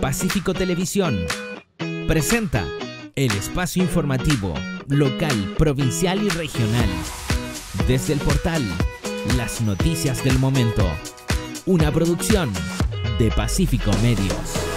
Pacífico Televisión presenta el espacio informativo local, provincial y regional. Desde el portal Las Noticias del Momento. Una producción de Pacífico Medios.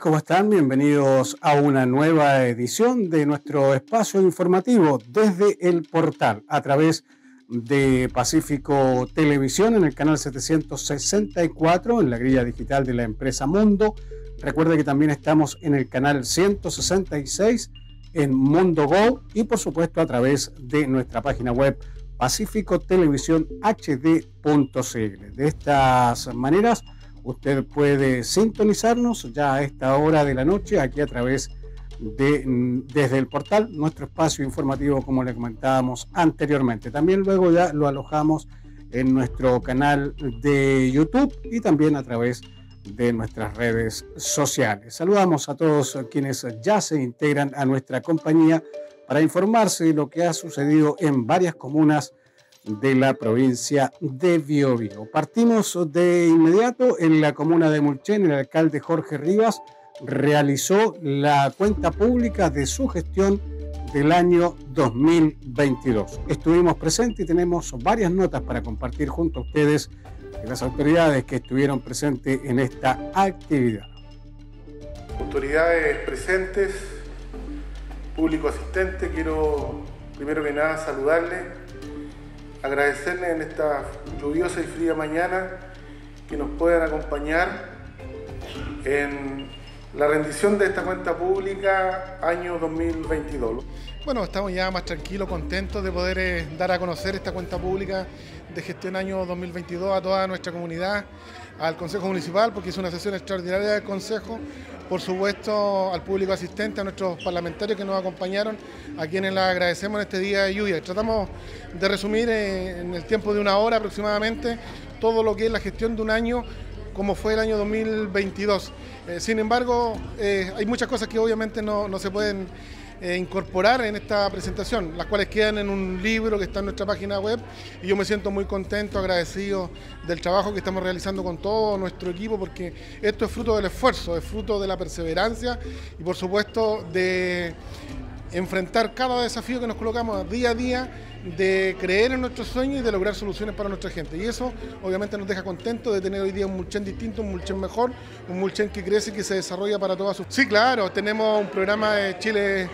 ¿Cómo están? Bienvenidos a una nueva edición de nuestro espacio informativo desde el portal a través de Pacífico Televisión en el canal 764 en la grilla digital de la empresa Mundo. Recuerde que también estamos en el canal 166 en Mundo Go y por supuesto a través de nuestra página web pacificotelevisión.hd.cl. De estas maneras Usted puede sintonizarnos ya a esta hora de la noche aquí a través de desde el portal, nuestro espacio informativo como le comentábamos anteriormente. También luego ya lo alojamos en nuestro canal de YouTube y también a través de nuestras redes sociales. Saludamos a todos quienes ya se integran a nuestra compañía para informarse de lo que ha sucedido en varias comunas de la provincia de Biobío. Partimos de inmediato en la comuna de Mulchen, el alcalde Jorge Rivas realizó la cuenta pública de su gestión del año 2022. Estuvimos presentes y tenemos varias notas para compartir junto a ustedes y las autoridades que estuvieron presentes en esta actividad. Autoridades presentes, público asistente, quiero primero que nada saludarles agradecerles en esta lluviosa y fría mañana que nos puedan acompañar en la rendición de esta cuenta pública año 2022. Bueno, estamos ya más tranquilos, contentos de poder eh, dar a conocer esta cuenta pública de gestión año 2022 a toda nuestra comunidad, al Consejo Municipal, porque es una sesión extraordinaria del Consejo, por supuesto al público asistente, a nuestros parlamentarios que nos acompañaron, a quienes les agradecemos en este día de lluvia. Tratamos de resumir eh, en el tiempo de una hora aproximadamente todo lo que es la gestión de un año como fue el año 2022. Eh, sin embargo, eh, hay muchas cosas que obviamente no, no se pueden eh, incorporar en esta presentación, las cuales quedan en un libro que está en nuestra página web y yo me siento muy contento, agradecido del trabajo que estamos realizando con todo nuestro equipo porque esto es fruto del esfuerzo, es fruto de la perseverancia y por supuesto de enfrentar cada desafío que nos colocamos día a día, de creer en nuestros sueños y de lograr soluciones para nuestra gente. Y eso obviamente nos deja contentos de tener hoy día un Mulchen distinto, un Mulchen mejor, un Mulchen que crece y que se desarrolla para todas sus... Sí, claro, tenemos un programa de Chile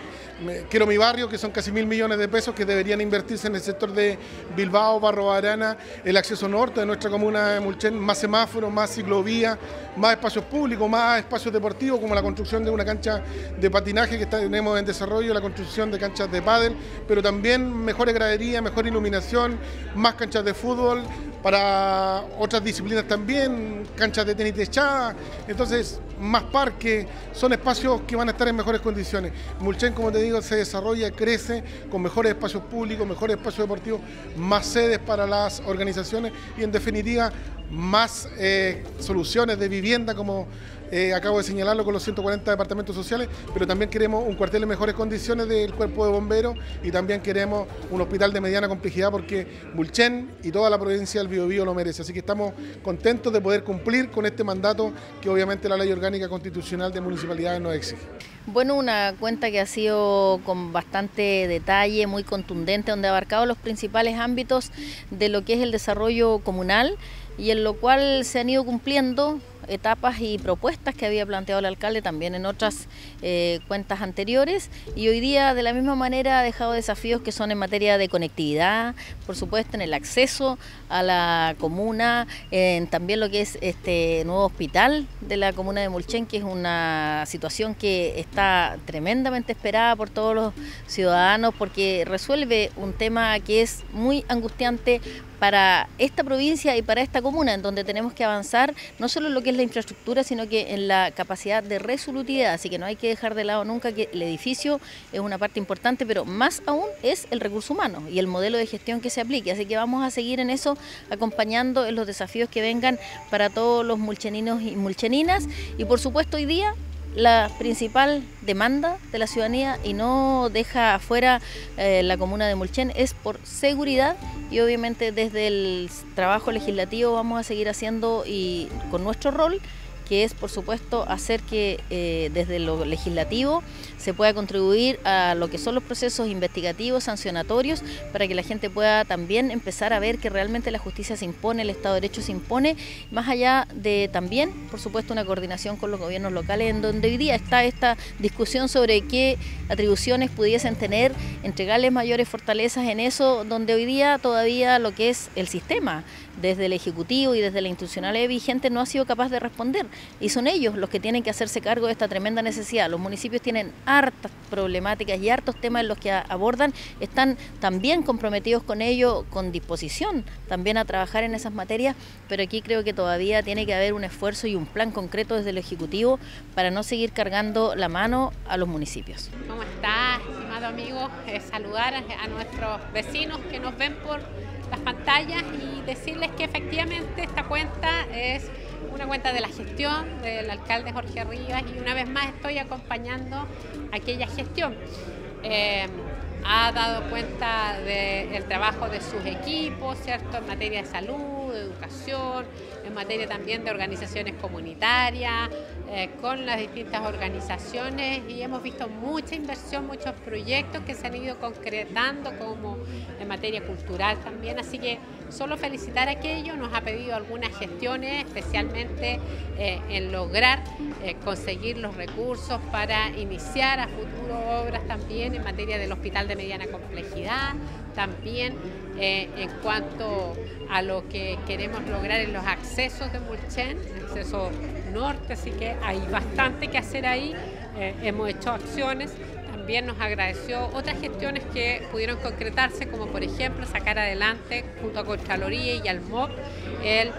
Quiero mi barrio, que son casi mil millones de pesos que deberían invertirse en el sector de Bilbao, Barro Arana, el acceso norte de nuestra comuna de Mulchen, más semáforos, más ciclovía, más espacios públicos, más espacios deportivos, como la construcción de una cancha de patinaje que tenemos en desarrollo, la construcción de canchas de pádel, pero también mejores graderías, mejor iluminación, más canchas de fútbol, para otras disciplinas también, canchas de tenis techada, entonces más parques, son espacios que van a estar en mejores condiciones. Mulchen, como te digo, se desarrolla, crece con mejores espacios públicos, mejores espacios deportivos, más sedes para las organizaciones y en definitiva más eh, soluciones de vivienda como eh, acabo de señalarlo con los 140 departamentos sociales, pero también queremos un cuartel en mejores condiciones del cuerpo de bomberos y también queremos un hospital de mediana complejidad porque Bulchen y toda la provincia del Biobío lo merece. Así que estamos contentos de poder cumplir con este mandato que obviamente la ley orgánica constitucional de municipalidades nos exige. Bueno, una cuenta que ha sido con bastante detalle, muy contundente, donde ha abarcado los principales ámbitos de lo que es el desarrollo comunal y en lo cual se han ido cumpliendo etapas y propuestas que había planteado el alcalde también en otras eh, cuentas anteriores. Y hoy día de la misma manera ha dejado desafíos que son en materia de conectividad, por supuesto en el acceso a la comuna, en también lo que es este nuevo hospital de la comuna de Mulchen, que es una situación que está tremendamente esperada por todos los ciudadanos porque resuelve un tema que es muy angustiante para esta provincia y para esta comuna, en donde tenemos que avanzar no solo en lo que es la infraestructura, sino que en la capacidad de resolutividad. Así que no hay que dejar de lado nunca que el edificio es una parte importante, pero más aún es el recurso humano y el modelo de gestión que se aplique. Así que vamos a seguir en eso, acompañando en los desafíos que vengan para todos los mulcheninos y mulcheninas. Y por supuesto hoy día la principal demanda de la ciudadanía y no deja afuera eh, la comuna de Mulchen es por seguridad y obviamente desde el trabajo legislativo vamos a seguir haciendo y con nuestro rol que es por supuesto hacer que eh, desde lo legislativo se pueda contribuir a lo que son los procesos investigativos, sancionatorios, para que la gente pueda también empezar a ver que realmente la justicia se impone, el Estado de Derecho se impone, más allá de también, por supuesto, una coordinación con los gobiernos locales, en donde hoy día está esta discusión sobre qué atribuciones pudiesen tener, entregarles mayores fortalezas en eso, donde hoy día todavía lo que es el sistema, desde el Ejecutivo y desde la institucionalidad vigente, no ha sido capaz de responder. Y son ellos los que tienen que hacerse cargo de esta tremenda necesidad. Los municipios tienen hartas problemáticas y hartos temas en los que abordan, están también comprometidos con ello, con disposición también a trabajar en esas materias, pero aquí creo que todavía tiene que haber un esfuerzo y un plan concreto desde el Ejecutivo para no seguir cargando la mano a los municipios. ¿Cómo está, estimado amigo? Eh, saludar a nuestros vecinos que nos ven por las pantallas y decirles que efectivamente esta cuenta es una cuenta de la gestión del alcalde Jorge Rivas y una vez más estoy acompañando aquella gestión. Eh, ha dado cuenta del trabajo de sus equipos, ¿cierto? En materia de salud, educación, en materia también de organizaciones comunitarias, eh, con las distintas organizaciones y hemos visto mucha inversión, muchos proyectos que se han ido concretando como en materia cultural también, así que solo felicitar a aquello, nos ha pedido algunas gestiones, especialmente eh, en lograr eh, conseguir los recursos para iniciar a futuro obras también en materia del hospital de mediana complejidad, también eh, en cuanto a lo que queremos lograr en los accesos de Mulchen, acceso norte, así que hay bastante que hacer ahí, eh, hemos hecho acciones, también nos agradeció otras gestiones que pudieron concretarse, como por ejemplo sacar adelante junto a Contraloría y al MOP el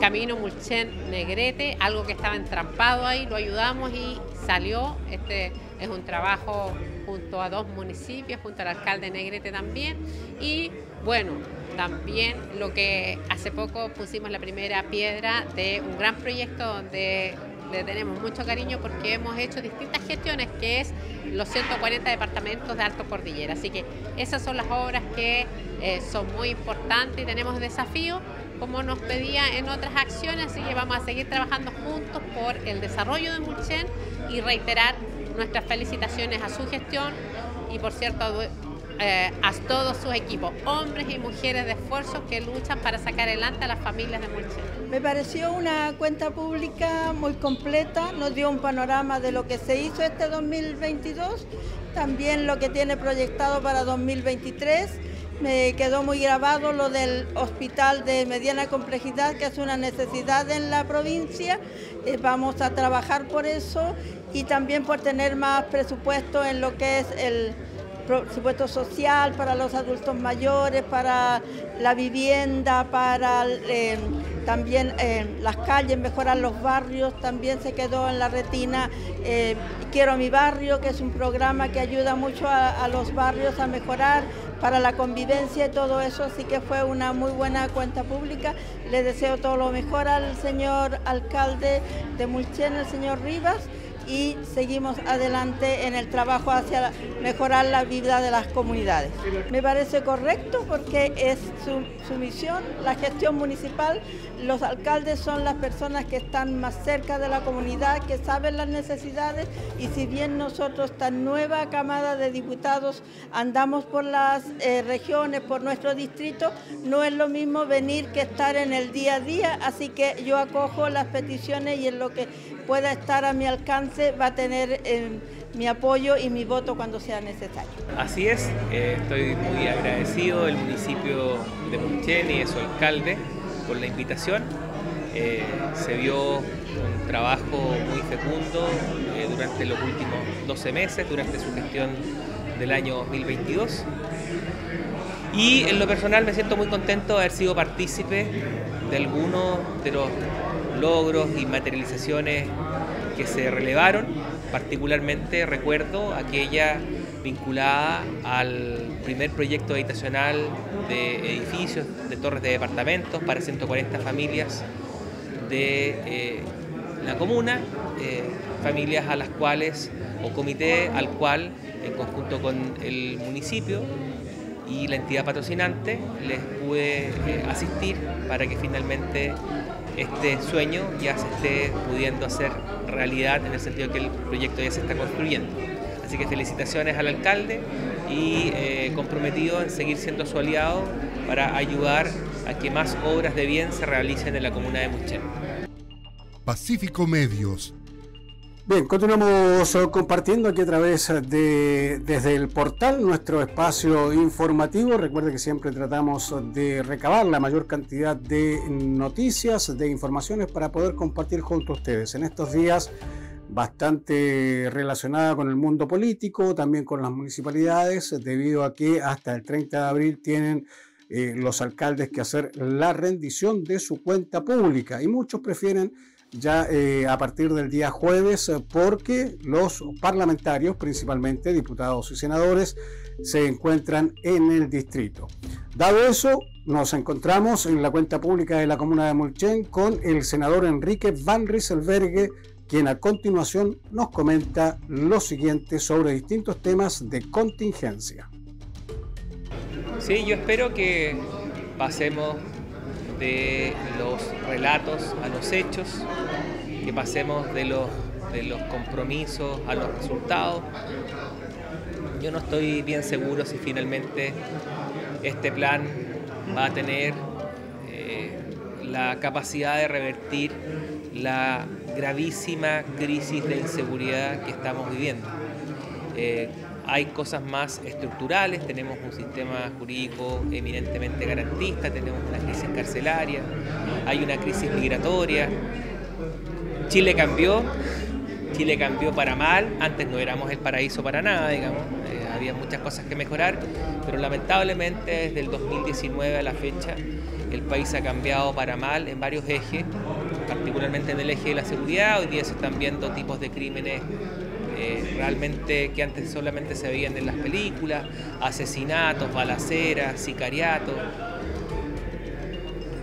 camino Mulchen-Negrete, algo que estaba entrampado ahí, lo ayudamos y salió, este es un trabajo junto a dos municipios, junto al alcalde Negrete también. Y bueno, también lo que hace poco pusimos la primera piedra de un gran proyecto donde le tenemos mucho cariño porque hemos hecho distintas gestiones, que es los 140 departamentos de Alto Cordillera. Así que esas son las obras que eh, son muy importantes y tenemos desafíos, como nos pedía en otras acciones, así que vamos a seguir trabajando juntos por el desarrollo de Mulchen y reiterar nuestras felicitaciones a su gestión y por cierto eh, a todos sus equipos, hombres y mujeres de esfuerzo que luchan para sacar adelante a las familias de Mulchen. Me pareció una cuenta pública muy completa, nos dio un panorama de lo que se hizo este 2022, también lo que tiene proyectado para 2023 me quedó muy grabado lo del hospital de mediana complejidad, que es una necesidad en la provincia. Eh, vamos a trabajar por eso y también por tener más presupuesto en lo que es el presupuesto social para los adultos mayores, para la vivienda, para eh, también eh, las calles, mejorar los barrios, también se quedó en la retina Quiero mi barrio, que es un programa que ayuda mucho a los barrios a mejorar para la convivencia y todo eso, así que fue una muy buena cuenta pública. Le deseo todo lo mejor al señor alcalde de Mulchen, el señor Rivas, y seguimos adelante en el trabajo hacia mejorar la vida de las comunidades. Me parece correcto porque es su, su, misión, la gestión municipal, los alcaldes son las personas que están más cerca de la comunidad, que saben las necesidades y si bien nosotros, esta nueva camada de diputados, andamos por las eh, regiones, por nuestro distrito, no es lo mismo venir que estar en el día a día, así que yo acojo las peticiones y en lo que pueda estar a mi alcance va a tener eh, mi apoyo y mi voto cuando sea necesario. Así es, eh, estoy muy agradecido del municipio de Munchen y de su alcalde por la invitación. Eh, se vio un trabajo muy fecundo durante los últimos 12 meses, durante su gestión del año 2022. Y en lo personal me siento muy contento de haber sido partícipe de algunos de los logros y materializaciones que se relevaron. Particularmente recuerdo aquella vinculada al primer proyecto habitacional de edificios, de torres de departamentos para 140 familias de eh, la comuna, eh, familias a las cuales, o comité al cual, en conjunto con el municipio, y la entidad patrocinante les pude eh, asistir para que finalmente este sueño ya se esté pudiendo hacer realidad en el sentido que el proyecto ya se está construyendo. Así que felicitaciones al alcalde y eh, comprometido en seguir siendo su aliado para ayudar a que más obras de bien se realicen en la comuna de Muchen. Pacífico Medios Bien, continuamos eh, compartiendo aquí a través de desde el portal nuestro espacio informativo. Recuerde que siempre tratamos de recabar la mayor cantidad de noticias, de informaciones para poder compartir junto a ustedes. En estos días bastante relacionada con el mundo político, también con las municipalidades, debido a que hasta el 30 de abril tienen eh, los alcaldes que hacer la rendición de su cuenta pública y muchos prefieren ya eh, a partir del día jueves eh, porque los parlamentarios, principalmente diputados y senadores, se encuentran en el distrito. Dado eso, nos encontramos en la cuenta pública de la comuna de Mulchen con el senador Enrique Van Rieselbergue, quien a continuación nos comenta lo siguiente sobre distintos temas de contingencia. Sí, yo espero que pasemos de los relatos a los hechos, que pasemos de los, de los compromisos a los resultados. Yo no estoy bien seguro si finalmente este plan va a tener eh, la capacidad de revertir la gravísima crisis de inseguridad que estamos viviendo. Eh, hay cosas más estructurales, tenemos un sistema jurídico eminentemente garantista, tenemos una crisis carcelaria, hay una crisis migratoria. Chile cambió, Chile cambió para mal, antes no éramos el paraíso para nada, digamos, eh, había muchas cosas que mejorar, pero lamentablemente desde el 2019 a la fecha el país ha cambiado para mal en varios ejes, particularmente en el eje de la seguridad, hoy día se están viendo tipos de crímenes eh, realmente que antes solamente se veían en las películas, asesinatos, balaceras, sicariatos.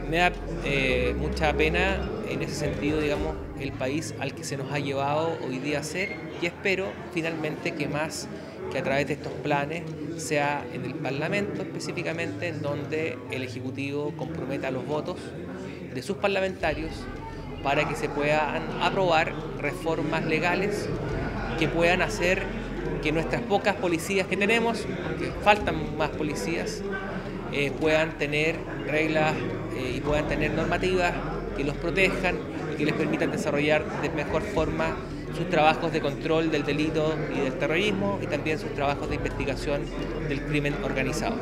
Me da eh, mucha pena en ese sentido, digamos, el país al que se nos ha llevado hoy día a ser y espero finalmente que más que a través de estos planes sea en el Parlamento específicamente en donde el Ejecutivo comprometa los votos de sus parlamentarios para que se puedan aprobar reformas legales que puedan hacer que nuestras pocas policías que tenemos, porque faltan más policías, eh, puedan tener reglas eh, y puedan tener normativas que los protejan y que les permitan desarrollar de mejor forma sus trabajos de control del delito y del terrorismo y también sus trabajos de investigación del crimen organizado.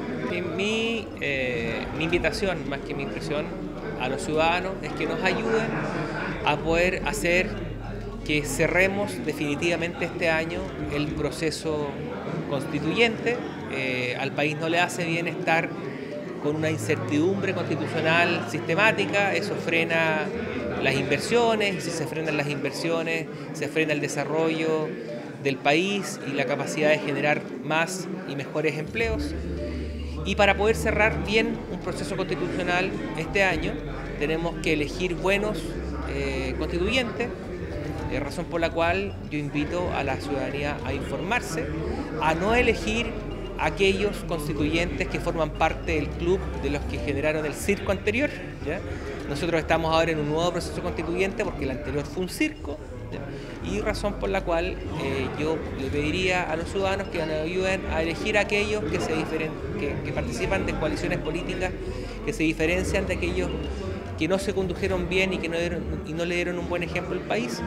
Mi, eh, mi invitación, más que mi impresión, a los ciudadanos es que nos ayuden a poder hacer que cerremos definitivamente este año el proceso constituyente. Eh, al país no le hace bien estar con una incertidumbre constitucional sistemática, eso frena las inversiones, si se frenan las inversiones, se frena el desarrollo del país y la capacidad de generar más y mejores empleos. Y para poder cerrar bien un proceso constitucional este año, tenemos que elegir buenos eh, constituyentes eh, razón por la cual yo invito a la ciudadanía a informarse, a no elegir aquellos constituyentes que forman parte del club de los que generaron el circo anterior. Nosotros estamos ahora en un nuevo proceso constituyente porque el anterior fue un circo. Y razón por la cual eh, yo le pediría a los ciudadanos que nos ayuden a elegir aquellos que, se que, participan de coaliciones políticas que se diferencian de aquellos que no se condujeron bien y que y no le dieron un buen ejemplo al país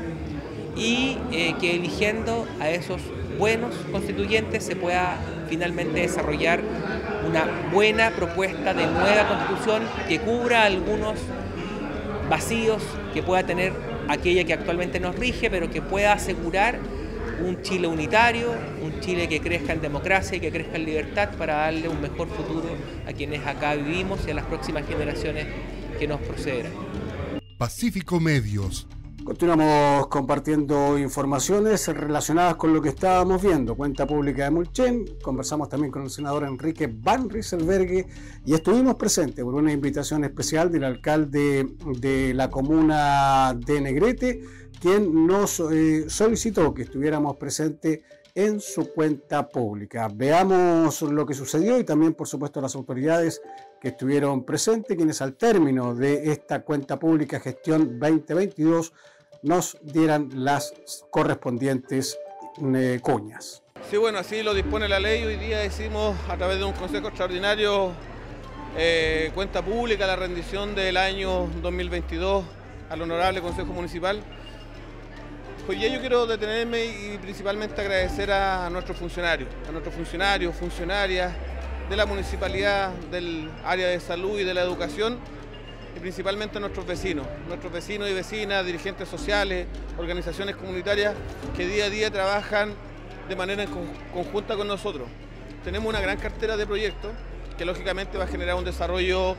y eh, que eligiendo a esos buenos constituyentes se pueda finalmente desarrollar una buena propuesta de nueva constitución que cubra algunos vacíos que pueda tener aquella que actualmente nos rige, pero que pueda asegurar un Chile unitario, un Chile que crezca en democracia y que crezca en libertad para darle un mejor futuro a quienes acá vivimos y a las próximas generaciones que nos procederán. Pacífico Medios. Continuamos compartiendo informaciones relacionadas con lo que estábamos viendo. Cuenta pública de Mulchen. Conversamos también con el senador Enrique Van Rieselbergue y estuvimos presentes por una invitación especial del alcalde de la comuna de Negrete, quien nos eh, solicitó que estuviéramos presentes en su cuenta pública. Veamos lo que sucedió y también, por supuesto, las autoridades que estuvieron presentes, quienes al término de esta cuenta pública gestión 2022 nos dieran las correspondientes eh, cuñas. Sí, bueno, así lo dispone la ley. Hoy día decimos a través de un consejo extraordinario eh, cuenta pública la rendición del año 2022 al honorable Consejo Municipal. Hoy día yo quiero detenerme y principalmente agradecer a nuestros funcionarios, a nuestros funcionarios, funcionarias de la municipalidad, del área de salud y de la educación y principalmente nuestros vecinos, nuestros vecinos y vecinas, dirigentes sociales, organizaciones comunitarias que día a día trabajan de manera conjunta con nosotros. Tenemos una gran cartera de proyectos que lógicamente va a generar un desarrollo,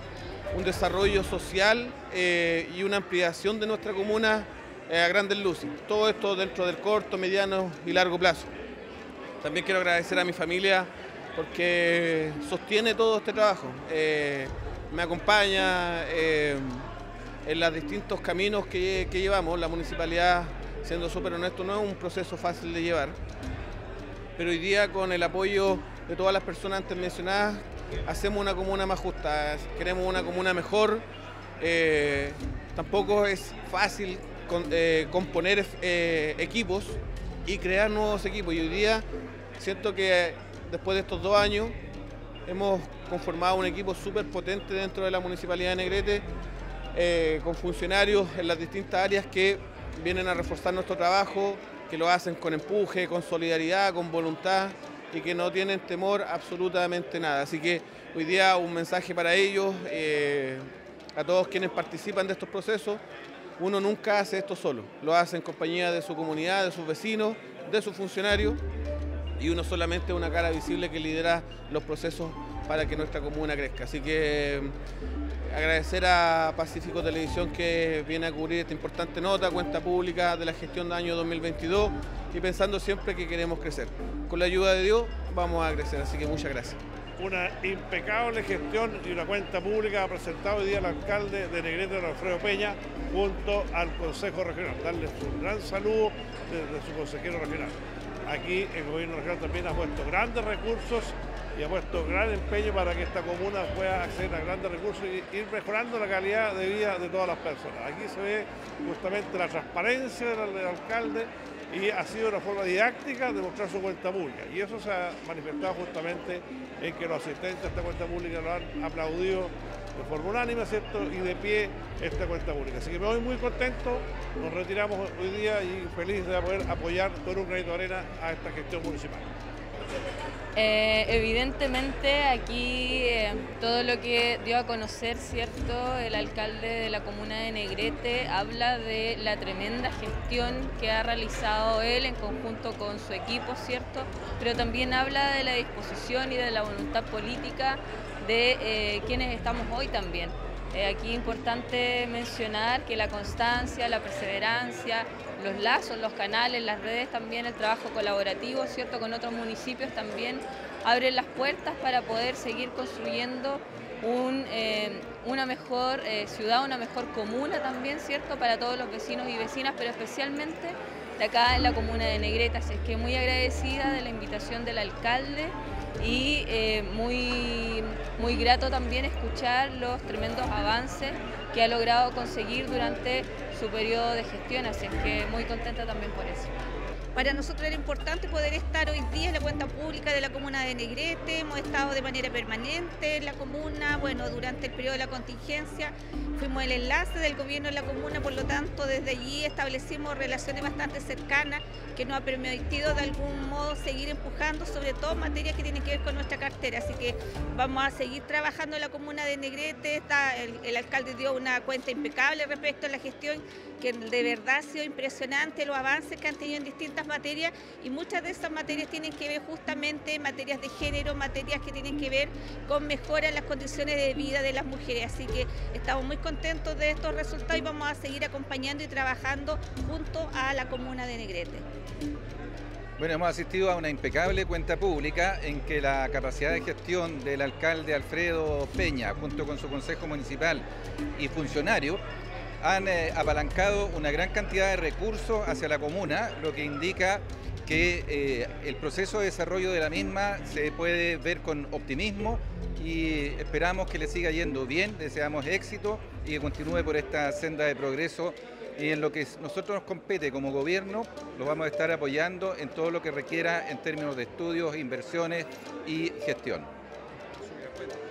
un desarrollo social eh, y una ampliación de nuestra comuna eh, a grandes luces. Todo esto dentro del corto, mediano y largo plazo. También quiero agradecer a mi familia porque sostiene todo este trabajo. Eh, me acompaña eh, en los distintos caminos que, llevamos. La municipalidad, siendo súper honesto, no es un proceso fácil de llevar. Pero hoy día con el apoyo de todas las personas antes mencionadas, hacemos una comuna más justa, queremos una comuna mejor. tampoco es fácil eh, componer eh, equipos y crear nuevos equipos. Y hoy día siento que después de estos dos años hemos conformado un equipo súper potente dentro de la Municipalidad de Negrete, eh, con funcionarios en las distintas áreas que vienen a reforzar nuestro trabajo, que lo hacen con empuje, con solidaridad, con voluntad y que no tienen temor absolutamente nada. Así que hoy día un mensaje para ellos, a todos quienes participan de estos procesos, uno nunca hace esto solo, lo hace en compañía de su comunidad, de sus vecinos, de sus funcionarios y uno solamente es una cara visible que lidera los procesos para que nuestra comuna crezca. Así que mm, agradecer a Pacífico Televisión que viene a cubrir esta importante nota, cuenta pública de la gestión del año 2022 y pensando siempre que queremos crecer. Con la ayuda de Dios vamos a crecer, así que muchas gracias una impecable gestión y una cuenta pública ha presentado hoy día el alcalde de Negrete, Alfredo Peña, junto al Consejo Regional. Darles un gran saludo desde su consejero regional. Aquí el gobierno regional también ha puesto grandes recursos y ha puesto gran empeño para que esta comuna pueda acceder a grandes recursos y ir mejorando la calidad de vida de todas las personas. Aquí se ve justamente la transparencia del alcalde y ha sido una forma didáctica de mostrar su cuenta pública. Y eso se ha manifestado justamente en que los asistentes a esta cuenta pública lo han aplaudido de forma unánime, ¿cierto? Y de pie esta cuenta pública. Así que me voy muy contento, nos retiramos hoy día y feliz de poder apoyar con un granito de arena a esta gestión municipal. Eh, evidentemente aquí eh, todo lo que dio a conocer, ¿cierto? El alcalde de la comuna de Negrete habla de la tremenda gestión que ha realizado él en conjunto con su equipo, ¿cierto? Pero también habla de la disposición y de la voluntad política de eh, quienes estamos hoy también. Aquí es importante mencionar que la constancia, la perseverancia, los lazos, los canales, las redes, también el trabajo colaborativo, ¿cierto? Con otros municipios también abren las puertas para poder seguir construyendo eh, una mejor eh, ciudad, una mejor comuna también, ¿cierto? Para todos los vecinos y vecinas, pero especialmente de acá en la comuna de Negreta. Así es que muy agradecida de la invitación del alcalde y eh, muy, muy grato también escuchar los tremendos avances que ha logrado conseguir durante su periodo de gestión, así es que muy contenta también por eso. Para nosotros era importante poder estar hoy día en la cuenta pública de la comuna de Negrete, hemos estado de manera permanente en la comuna, bueno, durante el periodo de la contingencia. Fuimos el enlace del gobierno de la comuna, por lo tanto desde allí establecimos relaciones bastante cercanas que nos ha permitido de algún modo seguir empujando, sobre todo materias que tienen que ver con nuestra cartera, así que vamos a seguir trabajando en la comuna de Negrete, el alcalde dio una cuenta impecable respecto a la gestión, que de verdad ha sido impresionante los avances que han tenido en distintas materias y muchas de esas materias tienen que ver justamente materias de género, materias que tienen que ver con mejora en las condiciones de vida de las mujeres. Así que estamos muy contentos de estos resultados y vamos a seguir acompañando y trabajando junto a la comuna de Negrete. Bueno, hemos asistido a una impecable cuenta pública en que la capacidad de gestión del alcalde Alfredo Peña, junto con su consejo municipal y funcionarios, han eh, apalancado una gran cantidad de recursos hacia la comuna, lo que indica que eh, el proceso de desarrollo de la misma se puede ver con optimismo y esperamos que le siga yendo bien, deseamos éxito y que continúe por esta senda de progreso y en lo que nosotros nos compete como gobierno, lo vamos a estar apoyando en todo lo que requiera en términos de estudios, inversiones y gestión.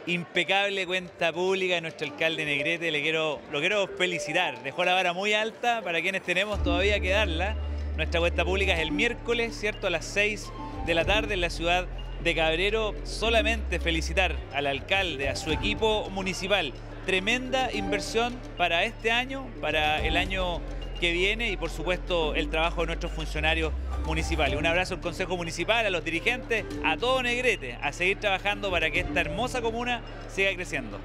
Impecable cuenta pública de nuestro alcalde Negrete, le quiero, lo quiero felicitar. Dejó la vara muy alta para quienes tenemos todavía que darla. Nuestra cuenta pública es el miércoles, ¿cierto? A las 6 de la tarde en la ciudad de Cabrero. Solamente felicitar al alcalde, a su equipo municipal tremenda inversión para este año, para el año que viene y por supuesto el trabajo de nuestros funcionarios municipales. Un abrazo al Consejo Municipal, a los dirigentes, a todo Negrete, a seguir trabajando para que esta hermosa comuna siga creciendo.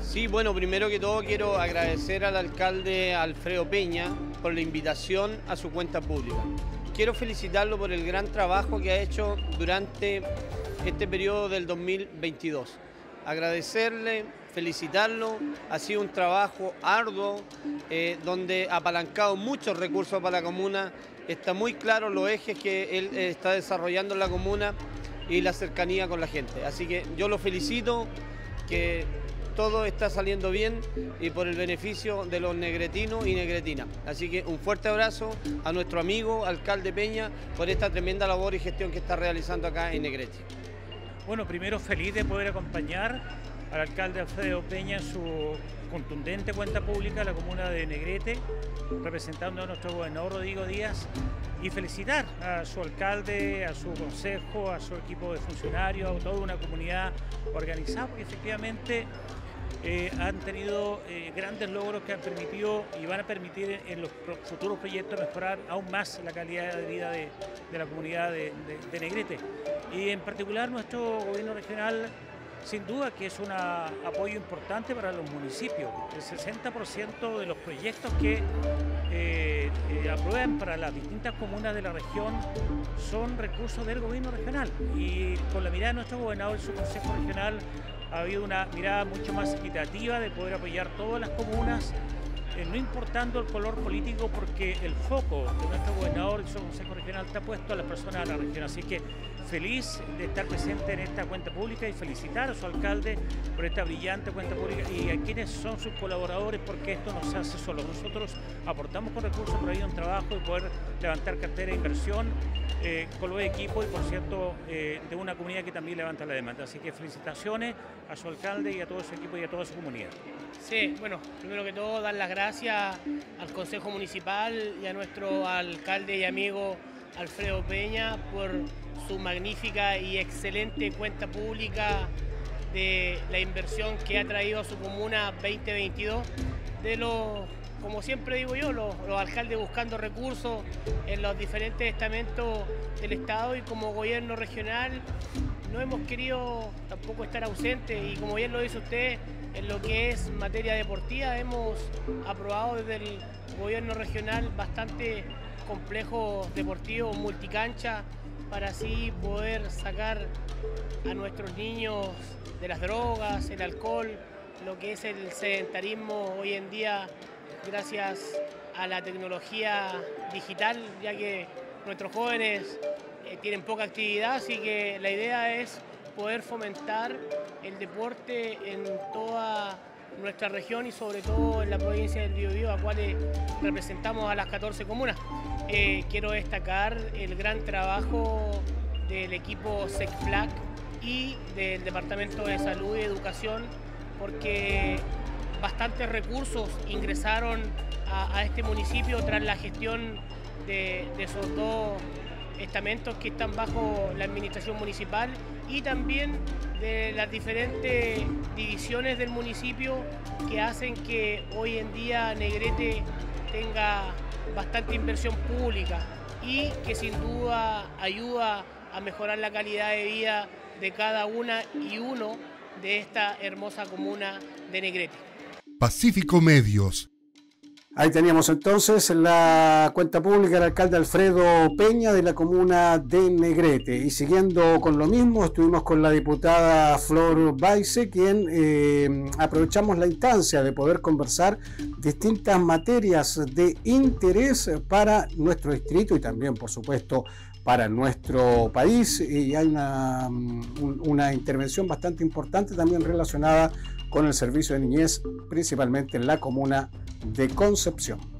Sí, bueno, primero que todo quiero agradecer al alcalde Alfredo Peña por la invitación a su cuenta pública. Quiero felicitarlo por el gran trabajo que ha hecho durante este periodo del 2022. Agradecerle felicitarlo. Ha sido un trabajo arduo eh, donde ha apalancado muchos recursos para la comuna. Está muy claro los ejes que él eh, está desarrollando en la comuna y la cercanía con la gente. Así que yo lo felicito, que todo está saliendo bien y por el beneficio de los negretinos y negretinas. Así que un fuerte abrazo a nuestro amigo alcalde Peña por esta tremenda labor y gestión que está realizando acá en Negrete. Bueno, primero feliz de poder acompañar al alcalde Alfredo Peña en su contundente cuenta pública a la comuna de Negrete, representando a nuestro gobernador Rodrigo Díaz, y felicitar a su alcalde, a su consejo, a su equipo de funcionarios, a toda una comunidad organizada, porque efectivamente eh, han tenido eh, grandes logros que han permitido y van a permitir en los futuros proyectos mejorar aún más la calidad de vida de, la comunidad de Negrete. Y en particular nuestro gobierno regional sin duda que es un apoyo importante para los municipios. El 60% de los proyectos que eh, eh, aprueban para las distintas comunas de la región son recursos del gobierno regional. Y con la mirada de nuestro gobernador y su consejo regional ha habido una mirada mucho más equitativa de poder apoyar todas las comunas eh, no importando el color político, porque el foco de nuestro gobernador y su Consejo Regional está puesto a las personas de la región. Así que feliz de estar presente en esta cuenta pública y felicitar a su alcalde por esta brillante cuenta pública y a quienes son sus colaboradores, porque esto no se hace solo. Nosotros aportamos con recursos por ahí un trabajo y poder levantar cartera de inversión eh, con los equipos y, por cierto, eh, de una comunidad que también levanta la demanda. Así que felicitaciones a su alcalde y a todo su equipo y a toda su comunidad. Sí, bueno, primero que todo, dar las gracias al Consejo Municipal y a nuestro alcalde y amigo Alfredo Peña por su magnífica y excelente cuenta pública de la inversión que ha traído a su comuna 2022 de los como siempre digo yo, los, alcaldes buscando recursos en los diferentes estamentos del Estado y como gobierno regional no hemos querido tampoco estar ausentes. Y como bien lo dice usted, en lo que es materia deportiva hemos aprobado desde el gobierno regional bastante complejos deportivos multicancha para así poder sacar a nuestros niños de las drogas, el alcohol, lo que es el sedentarismo hoy en día gracias a la tecnología digital, ya que nuestros jóvenes eh, tienen poca actividad, así que la idea es poder fomentar el deporte en toda nuestra región y sobre todo en la provincia del Biobío, a cuales representamos a las 14 comunas. Eh, quiero destacar el gran trabajo del equipo SECFLAC y del Departamento de Salud y Educación, porque bastantes recursos ingresaron a, este municipio tras la gestión de, esos dos estamentos que están bajo la administración municipal y también de las diferentes divisiones del municipio que hacen que hoy en día Negrete tenga bastante inversión pública y que sin duda ayuda a mejorar la calidad de vida de cada una y uno de esta hermosa comuna de Negrete. Pacífico Medios Ahí teníamos entonces la cuenta pública del alcalde Alfredo Peña de la comuna de Negrete. Y siguiendo con lo mismo, estuvimos con la diputada Flor Baise, quien eh, aprovechamos la instancia de poder conversar distintas materias de interés para nuestro distrito y también, por supuesto, para nuestro país. Y hay una, una intervención bastante importante también relacionada con el servicio de niñez, principalmente en la comuna de Concepción.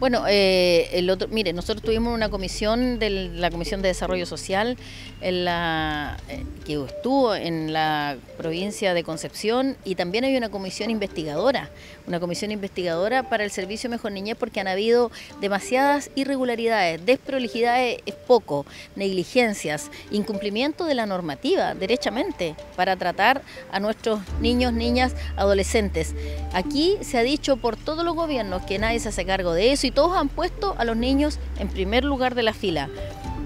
Bueno, eh, el otro, mire, nosotros tuvimos una comisión de la Comisión de Desarrollo Social en la, eh, que estuvo en la provincia de Concepción y también hay una comisión investigadora, una comisión investigadora para el Servicio Mejor Niñez porque han habido demasiadas irregularidades, desprolijidades es poco, negligencias, incumplimiento de la normativa, derechamente, para tratar a nuestros niños, niñas, adolescentes. Aquí se ha dicho por todos los gobiernos que nadie se hace cargo de eso y todos han puesto a los niños en primer lugar de la fila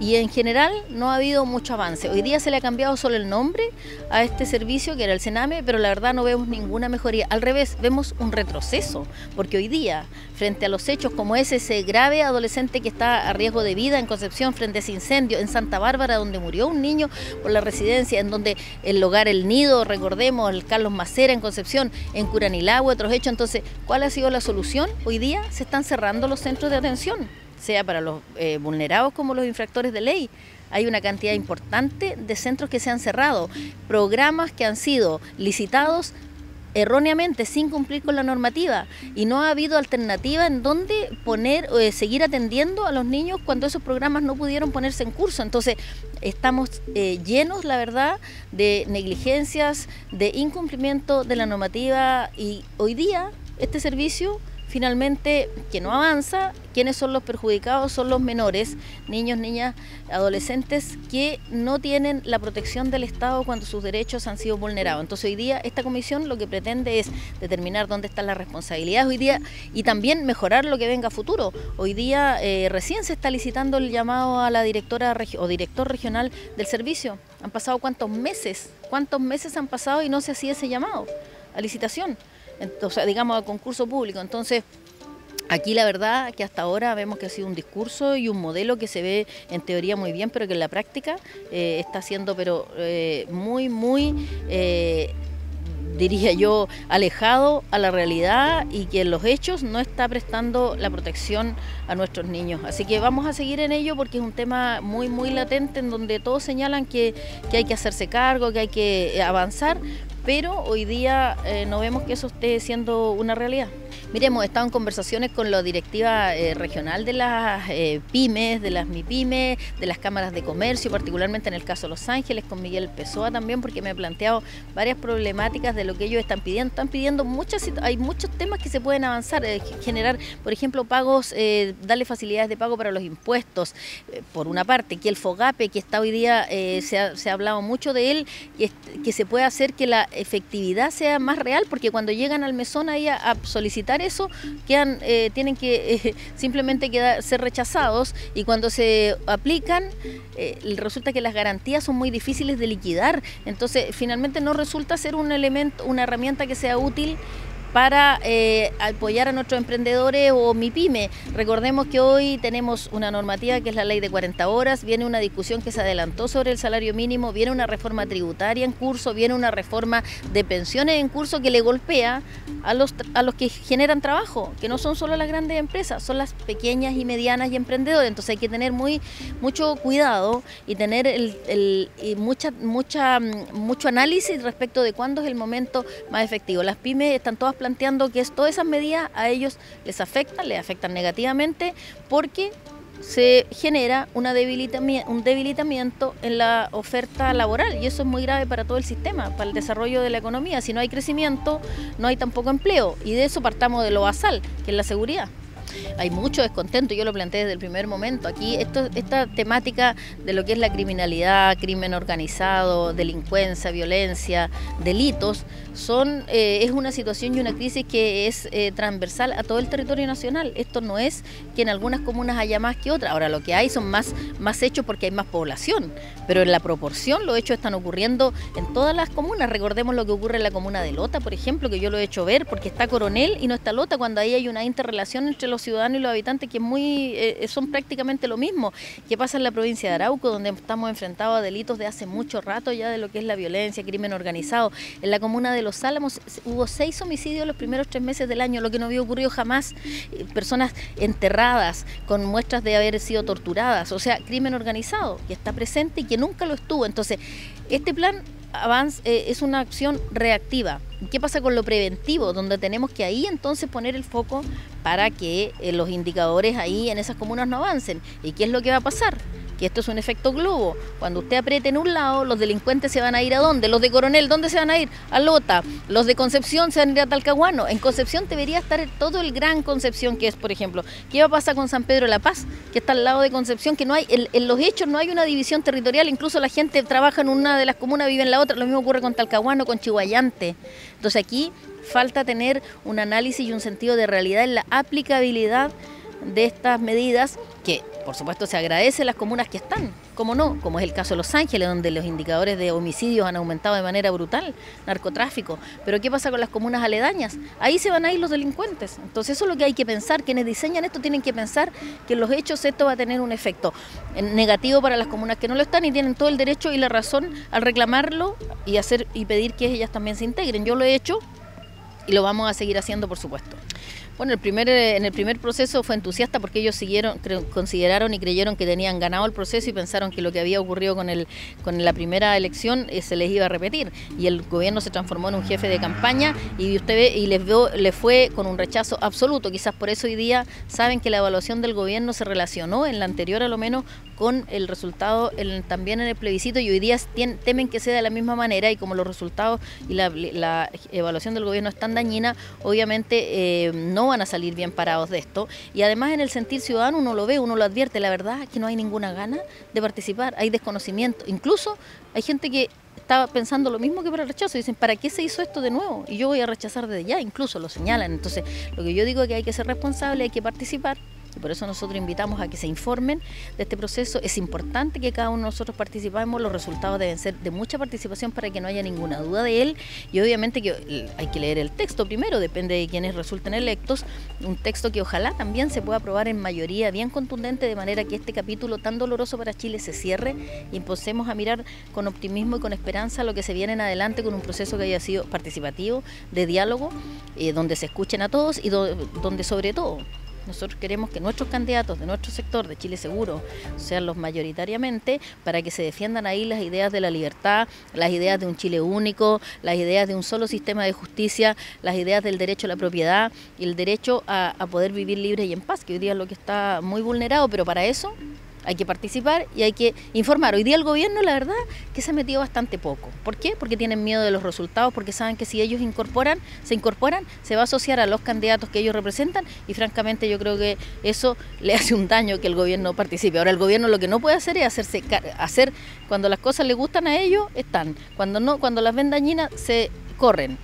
y en general no ha habido mucho avance. Hoy día se le ha cambiado solo el nombre a este servicio, que era el Sename, pero la verdad no vemos ninguna mejoría. Al revés, vemos un retroceso, porque hoy día, frente a los hechos como ese, ese grave adolescente que está a riesgo de vida en Concepción frente a ese incendio, en Santa Bárbara, donde murió un niño por la residencia, en donde el hogar El Nido, recordemos, el Carlos Macera en Concepción, en Curanilagua, otros hechos. Entonces, ¿cuál ha sido la solución? Hoy día se están cerrando los centros de atención sea para los eh, vulnerados como los infractores de ley. Hay una cantidad importante de centros que se han cerrado, programas que han sido licitados erróneamente sin cumplir con la normativa. Y no ha habido alternativa en donde poner eh, seguir atendiendo a los niños cuando esos programas no pudieron ponerse en curso. Entonces estamos eh, llenos la verdad de negligencias de incumplimiento de la normativa y hoy día este servicio finalmente que no avanza, quienes son los perjudicados son los menores, niños, niñas, adolescentes que no tienen la protección del Estado cuando sus derechos han sido vulnerados. Entonces hoy día esta comisión lo que pretende es determinar dónde están las responsabilidades hoy día y también mejorar lo que venga a futuro. Hoy día eh, recién se está licitando el llamado a la directora o director regional del servicio. Han pasado cuántos meses, cuántos meses han pasado y no se hacía ese llamado a licitación entonces, digamos, a concurso público. Entonces, Aquí la verdad que hasta ahora vemos que ha sido un discurso y un modelo que se ve en teoría muy bien, pero que en la práctica eh, está siendo pero eh, muy, muy, eh, diría yo, alejado a la realidad y que en los hechos no está prestando la protección a nuestros niños. Así que vamos a seguir en ello porque es un tema muy, muy latente en donde todos señalan que, que hay que hacerse cargo, que hay que avanzar, pero hoy día eh, no vemos que eso esté siendo una realidad. Mire, hemos estado en conversaciones con la directiva eh, regional de las eh, pymes, de las MIPYMES, de las cámaras de comercio, particularmente en el caso de Los Ángeles, con Miguel Pessoa también, porque me ha planteado varias problemáticas de lo que ellos están pidiendo. Están pidiendo muchas, hay muchos temas que se pueden avanzar, generar, por ejemplo, pagos, darle facilidades de pago para los impuestos, por una parte, que el FOGAPE, que está hoy día, se ha, se, ha, hablado mucho de él, que, se puede hacer que la efectividad sea más real, porque cuando llegan al mesón ahí a, solicitar eso, quedan, eh, tienen que eh, simplemente quedar, ser rechazados y cuando se aplican eh, resulta que las garantías son muy difíciles de liquidar, entonces finalmente no resulta ser un elemento, una herramienta que sea útil para eh, apoyar a nuestros emprendedores o mi pyme. Recordemos que hoy tenemos una normativa que es la ley de 40 horas, viene una discusión que se adelantó sobre el salario mínimo, viene una reforma tributaria en curso, viene una reforma de pensiones en curso que le golpea a los, a los que generan trabajo, que no son solo las grandes empresas, son las pequeñas y medianas y emprendedores. Entonces hay que tener muy mucho cuidado y tener el, mucha, mucha, mucho análisis respecto de cuándo es el momento más efectivo. Las pymes están todas planteando que todas esas medidas a ellos les afectan, les afectan negativamente porque se genera una un debilitamiento en la oferta laboral y eso es muy grave para todo el sistema, para el desarrollo de la economía. Si no hay crecimiento, no hay tampoco empleo y de eso partamos de lo basal, que es la seguridad. hay mucho descontento, yo lo planteé desde el primer momento. Aquí esta temática de lo que es la criminalidad, crimen organizado, delincuencia, violencia, delitos, son, eh, es una situación y una crisis que es eh, transversal a todo el territorio nacional. Esto no es que en algunas comunas haya más que otras. Ahora lo que hay son más, más hechos porque hay más población, pero en la proporción los hechos están ocurriendo en todas las comunas. Recordemos lo que ocurre en la comuna de Lota, por ejemplo, que yo lo he hecho ver porque está Coronel y no está Lota, cuando ahí hay una interrelación entre los ciudadanos y los habitantes que es muy, eh, son prácticamente lo mismo. que pasa en la provincia de Arauco, donde estamos enfrentados a delitos de hace mucho rato ya de lo que es la violencia, crimen organizado? En la comuna de Los Álamos hubo seis homicidios los primeros tres meses del año, lo que no había ocurrido jamás. Eh, personas enterradas con muestras de haber sido torturadas, o sea, crimen organizado que está presente y que nunca lo estuvo. Entonces, este plan avance, eh, es una acción reactiva. ¿Qué pasa con lo preventivo? Donde tenemos que ahí entonces poner el foco para que eh, los indicadores ahí en esas comunas no avancen. ¿Y qué es lo que va a pasar? que esto es un efecto globo. Cuando usted apriete en un lado, los delincuentes se van a ir a dónde? Los de Coronel, ¿dónde se van a ir? A Lota. Los de Concepción se van a ir a Talcahuano. En Concepción debería estar todo el gran Concepción que es, por ejemplo. ¿Qué va a pasar con San Pedro de la Paz? Que está al lado de Concepción, que no hay, en, los hechos no hay una división territorial, incluso la gente trabaja en una de las comunas, vive en la otra. Lo mismo ocurre con Talcahuano, con Chihuayante. Entonces aquí falta tener un análisis y un sentido de realidad en la aplicabilidad de estas medidas que por supuesto se agradece las comunas que están, como no, como es el caso de Los Ángeles, donde los indicadores de homicidios han aumentado de manera brutal, narcotráfico. Pero ¿qué pasa con las comunas aledañas? Ahí se van a ir los delincuentes. Entonces eso es lo que hay que pensar, quienes diseñan esto tienen que pensar que en los hechos esto va a tener un efecto negativo para las comunas que no lo están y tienen todo el derecho y la razón al reclamarlo y hacer y pedir que ellas también se integren. Yo lo he hecho y lo vamos a seguir haciendo, por supuesto. Bueno, el primer, eh, en el primer proceso fue entusiasta porque ellos siguieron, consideraron y creyeron que tenían ganado el proceso y pensaron que lo que había ocurrido con, el, con la primera elección eh, se les iba a repetir. Y el gobierno se transformó en un jefe de campaña y usted ve, y les, le fue con un rechazo absoluto. Quizás por eso hoy día saben que la evaluación del gobierno se relacionó en la anterior a lo menos con el resultado también en el plebiscito y hoy día temen que sea de la misma manera y como los resultados y la, evaluación del gobierno es tan dañina, obviamente eh, no van a salir bien parados de esto. Y además en el sentir ciudadano uno lo ve, uno lo advierte, la verdad es que no hay ninguna gana de participar, hay desconocimiento. Incluso hay gente que estaba pensando lo mismo que para el rechazo. Dicen, ¿para qué se hizo esto de nuevo? Y yo voy a rechazar desde ya, incluso lo señalan. Entonces, lo que yo digo es que hay que ser responsable, hay que participar, y por eso nosotros invitamos a que se informen de este proceso. Es importante que cada uno de nosotros participemos, los resultados deben ser de mucha participación para que no haya ninguna duda de él. Y obviamente que hay que leer el texto primero, depende de quienes resulten electos, un texto que ojalá también se pueda aprobar en mayoría bien contundente de manera que este capítulo tan doloroso para Chile se cierre y empecemos a mirar con optimismo y con esperanza lo que se viene en adelante con un proceso que haya sido participativo, de diálogo, eh, donde se escuchen a todos y donde sobre todo nosotros queremos que nuestros candidatos de nuestro sector, de Chile Seguro, sean los mayoritariamente para que se defiendan ahí las ideas de la libertad, las ideas de un Chile único, las ideas de un solo sistema de justicia, las ideas del derecho a la propiedad y el derecho a, poder vivir libre y en paz, que hoy día es lo que está muy vulnerado, pero para eso hay que participar y hay que informar. Hoy día el gobierno, la verdad, que se ha metido bastante poco. ¿Por qué? Porque tienen miedo de los resultados, porque saben que si ellos incorporan, se incorporan, se va a asociar a los candidatos que ellos representan y francamente yo creo que eso le hace un daño que el gobierno participe. Ahora el gobierno lo que no puede hacer es hacerse hacer cuando las cosas le gustan a ellos, están. Cuando no, cuando las ven dañinas, se corren.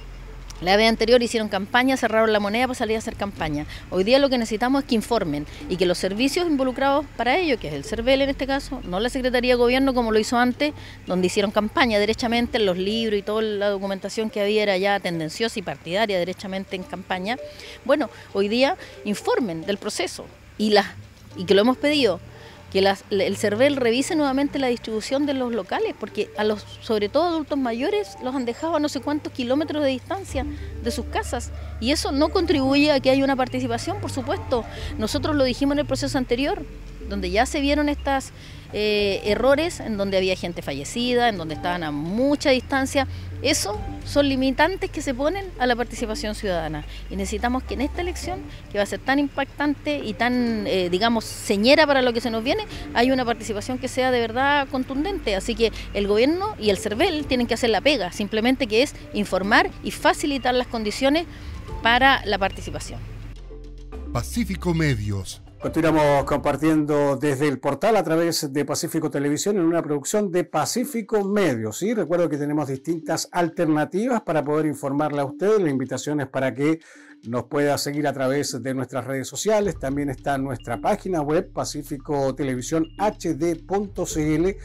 La vez anterior hicieron campaña, cerraron la moneda para salir a hacer campaña. Hoy día lo que necesitamos es que informen y que los servicios involucrados para ello, que es el CERVEL en este caso, no la Secretaría de Gobierno como lo hizo antes, donde hicieron campaña derechamente en los libros y toda la documentación que había era ya tendenciosa y partidaria derechamente en campaña. Bueno, hoy día informen del proceso y que lo hemos pedido que el CERVEL revise nuevamente la distribución de los locales, porque a los, sobre todo adultos mayores, los han dejado a no sé cuántos kilómetros de distancia de sus casas. Y eso no contribuye a que haya una participación, por supuesto. Nosotros lo dijimos en el proceso anterior, donde ya se vieron estas eh, errores, en donde había gente fallecida, en donde estaban a mucha distancia. Eso son limitantes que se ponen a la participación ciudadana. Y necesitamos que en esta elección, que va a ser tan impactante y tan, eh, digamos, señera para lo que se nos viene, haya una participación que sea de verdad contundente. Así que el gobierno y el CERVEL tienen que hacer la pega, simplemente que es informar y facilitar las condiciones para la participación. Pacífico Medios. Continuamos compartiendo desde el portal a través de Pacífico Televisión en una producción de Pacífico Medios. ¿sí? Recuerdo que tenemos distintas alternativas para poder informarle a ustedes. La invitación es para que nos pueda seguir a través de nuestras redes sociales. También está nuestra página web, Pacífico Televisión HD.cl.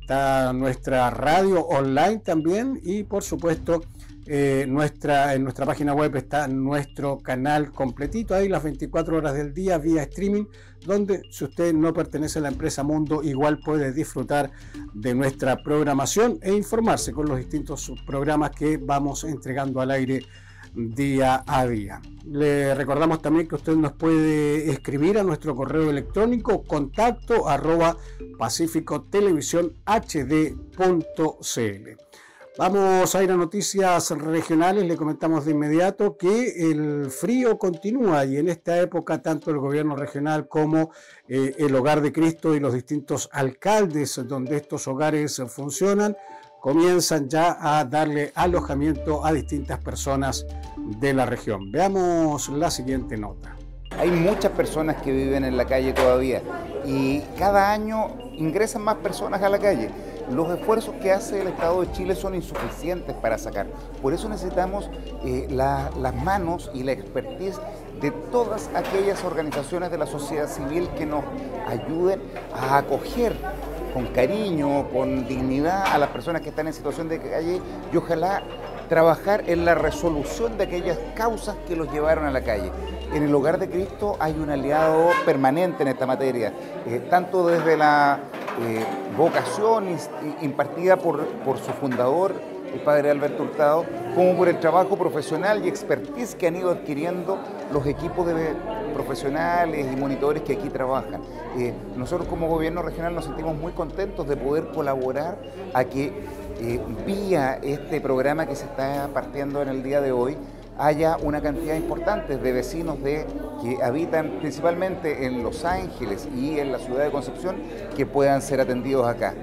Está nuestra radio online también y por supuesto eh, nuestra, en nuestra página web está nuestro canal completito, ahí las 24 horas del día vía streaming, donde si usted no pertenece a la empresa Mundo, igual puede disfrutar de nuestra programación e informarse con los distintos programas que vamos entregando al aire día a día. Le recordamos también que usted nos puede escribir a nuestro correo electrónico contacto arroba pacificotelevisión.hd.cl. Vamos a ir a noticias regionales. Le comentamos de inmediato que el frío continúa y en esta época tanto el gobierno regional como eh, el Hogar de Cristo y los distintos alcaldes donde estos hogares funcionan comienzan ya a darle alojamiento a distintas personas de la región. Veamos la siguiente nota. Hay muchas personas que viven en la calle todavía y cada año ingresan más personas a la calle los esfuerzos que hace el Estado de Chile son insuficientes para sacar. Por eso necesitamos eh, las manos y la expertise de todas aquellas organizaciones de la sociedad civil que nos ayuden a acoger con cariño, con dignidad a las personas que están en situación de calle y ojalá trabajar en la resolución de aquellas causas que los llevaron a la calle. En el hogar de Cristo hay un aliado permanente en esta materia, eh, tanto desde la eh, vocación impartida por, su fundador, el padre Alberto Hurtado, como por el trabajo profesional y expertise que han ido adquiriendo los equipos de profesionales y monitores que aquí trabajan. Eh, nosotros como gobierno regional nos sentimos muy contentos de poder colaborar a que eh, vía este programa que se está partiendo en el día de hoy, haya una cantidad importante de vecinos de, que habitan principalmente en Los Ángeles y en la ciudad de Concepción que puedan ser atendidos acá.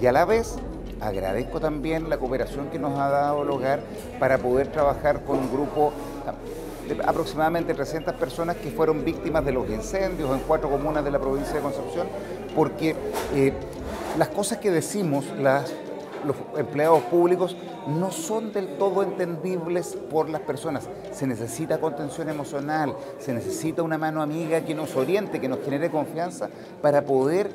Y a la vez agradezco también la cooperación que nos ha dado el hogar para poder trabajar con un grupo de aproximadamente 300 personas que fueron víctimas de los incendios en cuatro comunas de la provincia de Concepción, porque eh, las cosas que decimos, las los empleados públicos no son del todo entendibles por las personas. Se necesita contención emocional, se necesita una mano amiga que nos oriente, que nos genere confianza para poder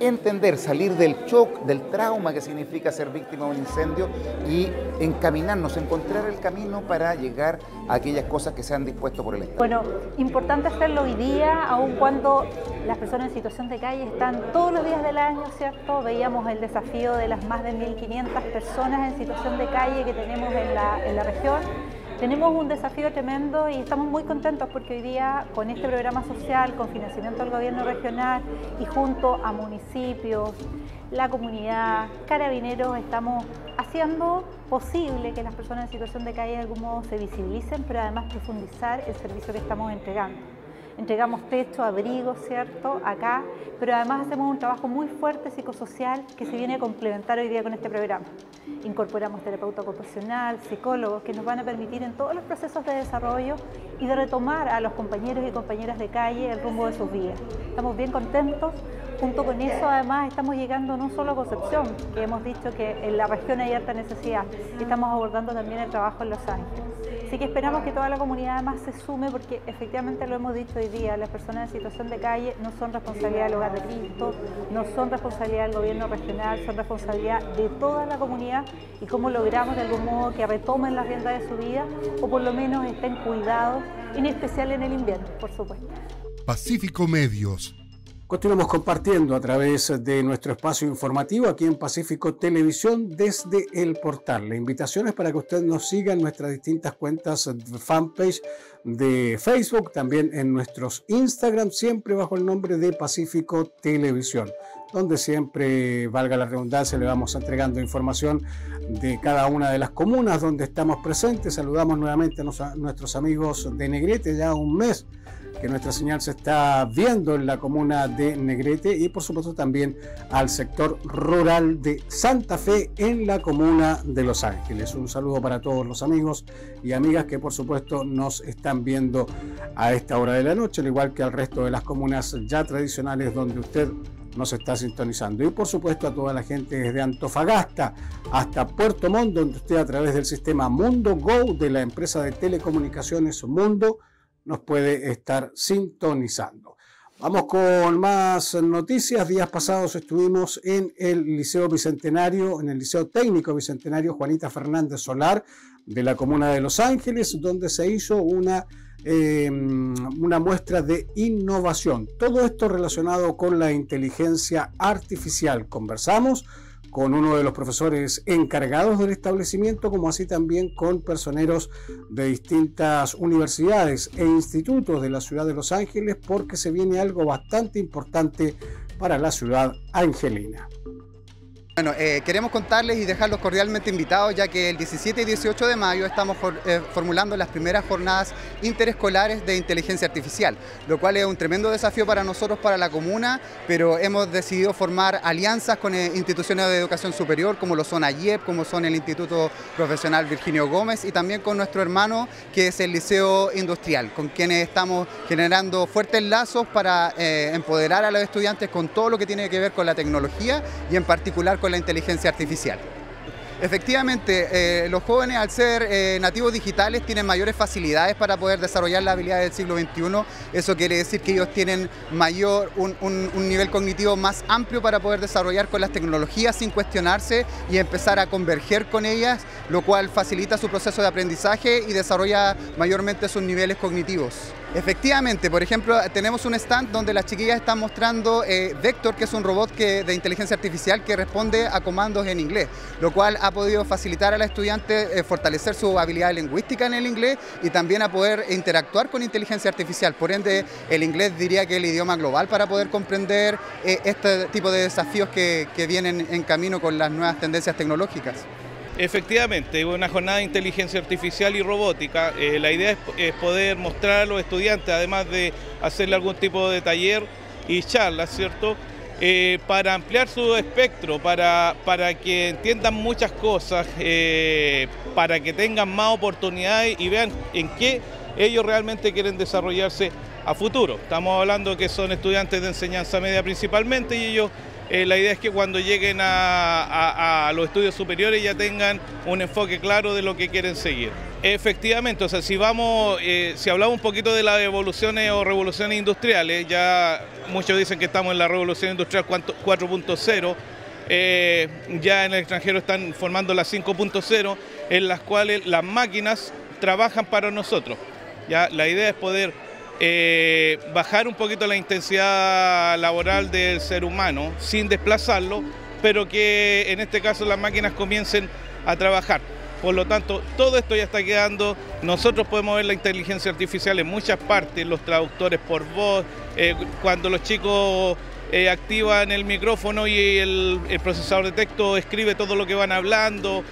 entender, salir del shock, del trauma que significa ser víctima de un incendio y encaminarnos, encontrar el camino para llegar a aquellas cosas que se han dispuesto por el Estado. Bueno, importante hacerlo hoy día, aun cuando las personas en situación de calle están todos los días del año, ¿cierto? Veíamos el desafío de las más de 1.500 personas en situación de calle que tenemos en la, en la región tenemos un desafío tremendo y estamos muy contentos porque hoy día con este programa social, con financiamiento del gobierno regional y junto a municipios, la comunidad, carabineros, estamos haciendo posible que las personas en situación de calle de algún modo se visibilicen, pero además profundizar el servicio que estamos entregando entregamos techo, abrigo, ¿cierto? Acá, pero además hacemos un trabajo muy fuerte psicosocial que se viene a complementar hoy día con este programa. Incorporamos terapeuta ocupacional, psicólogos que nos van a permitir en todos los procesos de desarrollo y de retomar a los compañeros y compañeras de calle el rumbo de sus vidas. Estamos bien contentos. Junto con eso, además, estamos llegando no solo a Concepción, que hemos dicho que en la región hay alta necesidad, estamos abordando también el trabajo en Los Ángeles. Así que esperamos que toda la comunidad además se sume porque efectivamente lo hemos dicho hoy día, las personas en situación de calle no son responsabilidad del hogar de Cristo, no son responsabilidad del gobierno regional, son responsabilidad de toda la comunidad y cómo logramos de algún modo que retomen la rienda de su vida o por lo menos estén cuidados, en especial en el invierno, por supuesto. Pacífico Medios Continuamos compartiendo a través de nuestro espacio informativo aquí en Pacífico Televisión desde el portal. La invitación es para que usted nos siga en nuestras distintas cuentas fanpage de Facebook, también en nuestros Instagram, siempre bajo el nombre de Pacífico Televisión, donde siempre, valga la redundancia, le vamos entregando información de cada una de las comunas donde estamos presentes. Saludamos nuevamente a nuestros amigos de Negrete, ya un mes que nuestra señal se está viendo en la comuna de Negrete y por supuesto también al sector rural de Santa Fe en la comuna de Los Ángeles. Un saludo para todos los amigos y amigas que por supuesto nos están viendo a esta hora de la noche, al igual que al resto de las comunas ya tradicionales donde usted nos está sintonizando. Y por supuesto a toda la gente desde Antofagasta hasta Puerto Montt, donde usted a través del sistema Mundo Go de la empresa de telecomunicaciones Mundo nos puede estar sintonizando. Vamos con más noticias. Días pasados estuvimos en el Liceo Bicentenario, en el Liceo Técnico Bicentenario Juanita Fernández Solar de la Comuna de Los Ángeles, donde se hizo una, eh, una muestra de innovación. Todo esto relacionado con la inteligencia artificial. Conversamos con uno de los profesores encargados del establecimiento, como así también con personeros de distintas universidades e institutos de la ciudad de Los Ángeles, porque se viene algo bastante importante para la ciudad angelina. Bueno, eh, queremos contarles y dejarlos cordialmente invitados ya que el 17 y 18 de mayo estamos eh, formulando las primeras jornadas interescolares de inteligencia artificial, lo cual es un tremendo desafío para nosotros, para la comuna, pero hemos decidido formar alianzas con eh, instituciones de educación superior como lo son AYEP, como son el Instituto Profesional Virginio Gómez y también con nuestro hermano que es el Liceo Industrial, con quienes estamos generando fuertes lazos para empoderar a los estudiantes con todo lo que tiene que ver con la tecnología y en particular con la inteligencia artificial. Efectivamente, eh, los jóvenes al ser eh, nativos digitales tienen mayores facilidades para poder desarrollar las habilidades del siglo XXI. Eso quiere decir que ellos tienen mayor, un, nivel cognitivo más amplio para poder desarrollar con las tecnologías sin cuestionarse y empezar a converger con ellas, lo cual facilita su proceso de aprendizaje y desarrolla mayormente sus niveles cognitivos. Efectivamente, por ejemplo, tenemos un stand donde las chiquillas están mostrando eh, Vector, que es un robot que, de inteligencia artificial que responde a comandos en inglés, lo cual ha podido facilitar a la estudiante eh, fortalecer su habilidad lingüística en el inglés y también a poder interactuar con inteligencia artificial. Por ende, el inglés diría que es el idioma global para poder comprender eh, este tipo de desafíos que vienen en camino con las nuevas tendencias tecnológicas. Efectivamente, una jornada de inteligencia artificial y robótica. Eh, la idea es, poder mostrar a los estudiantes, además de hacerle algún tipo de taller y charla, ¿cierto? Eh, para ampliar su espectro, para, para que entiendan muchas cosas, eh, para que tengan más oportunidades y vean en qué ellos realmente quieren desarrollarse a futuro. Estamos hablando que son estudiantes de enseñanza media principalmente y ellos eh, la idea es que cuando lleguen a, los estudios superiores ya tengan un enfoque claro de lo que quieren seguir. Efectivamente, o sea, si vamos, eh, si hablamos un poquito de las evoluciones o revoluciones industriales, ya muchos dicen que estamos en la revolución industrial 4.0, eh, ya en el extranjero están formando la 5.0, en las cuales las máquinas trabajan para nosotros. Ya la idea es poder eh, bajar un poquito la intensidad laboral del ser humano sin desplazarlo, pero que en este caso las máquinas comiencen a trabajar. Por lo tanto, todo esto ya está quedando. Nosotros podemos ver la inteligencia artificial en muchas partes, los traductores por voz, eh, cuando los chicos eh, activan el micrófono y el, procesador de texto escribe todo lo que van hablando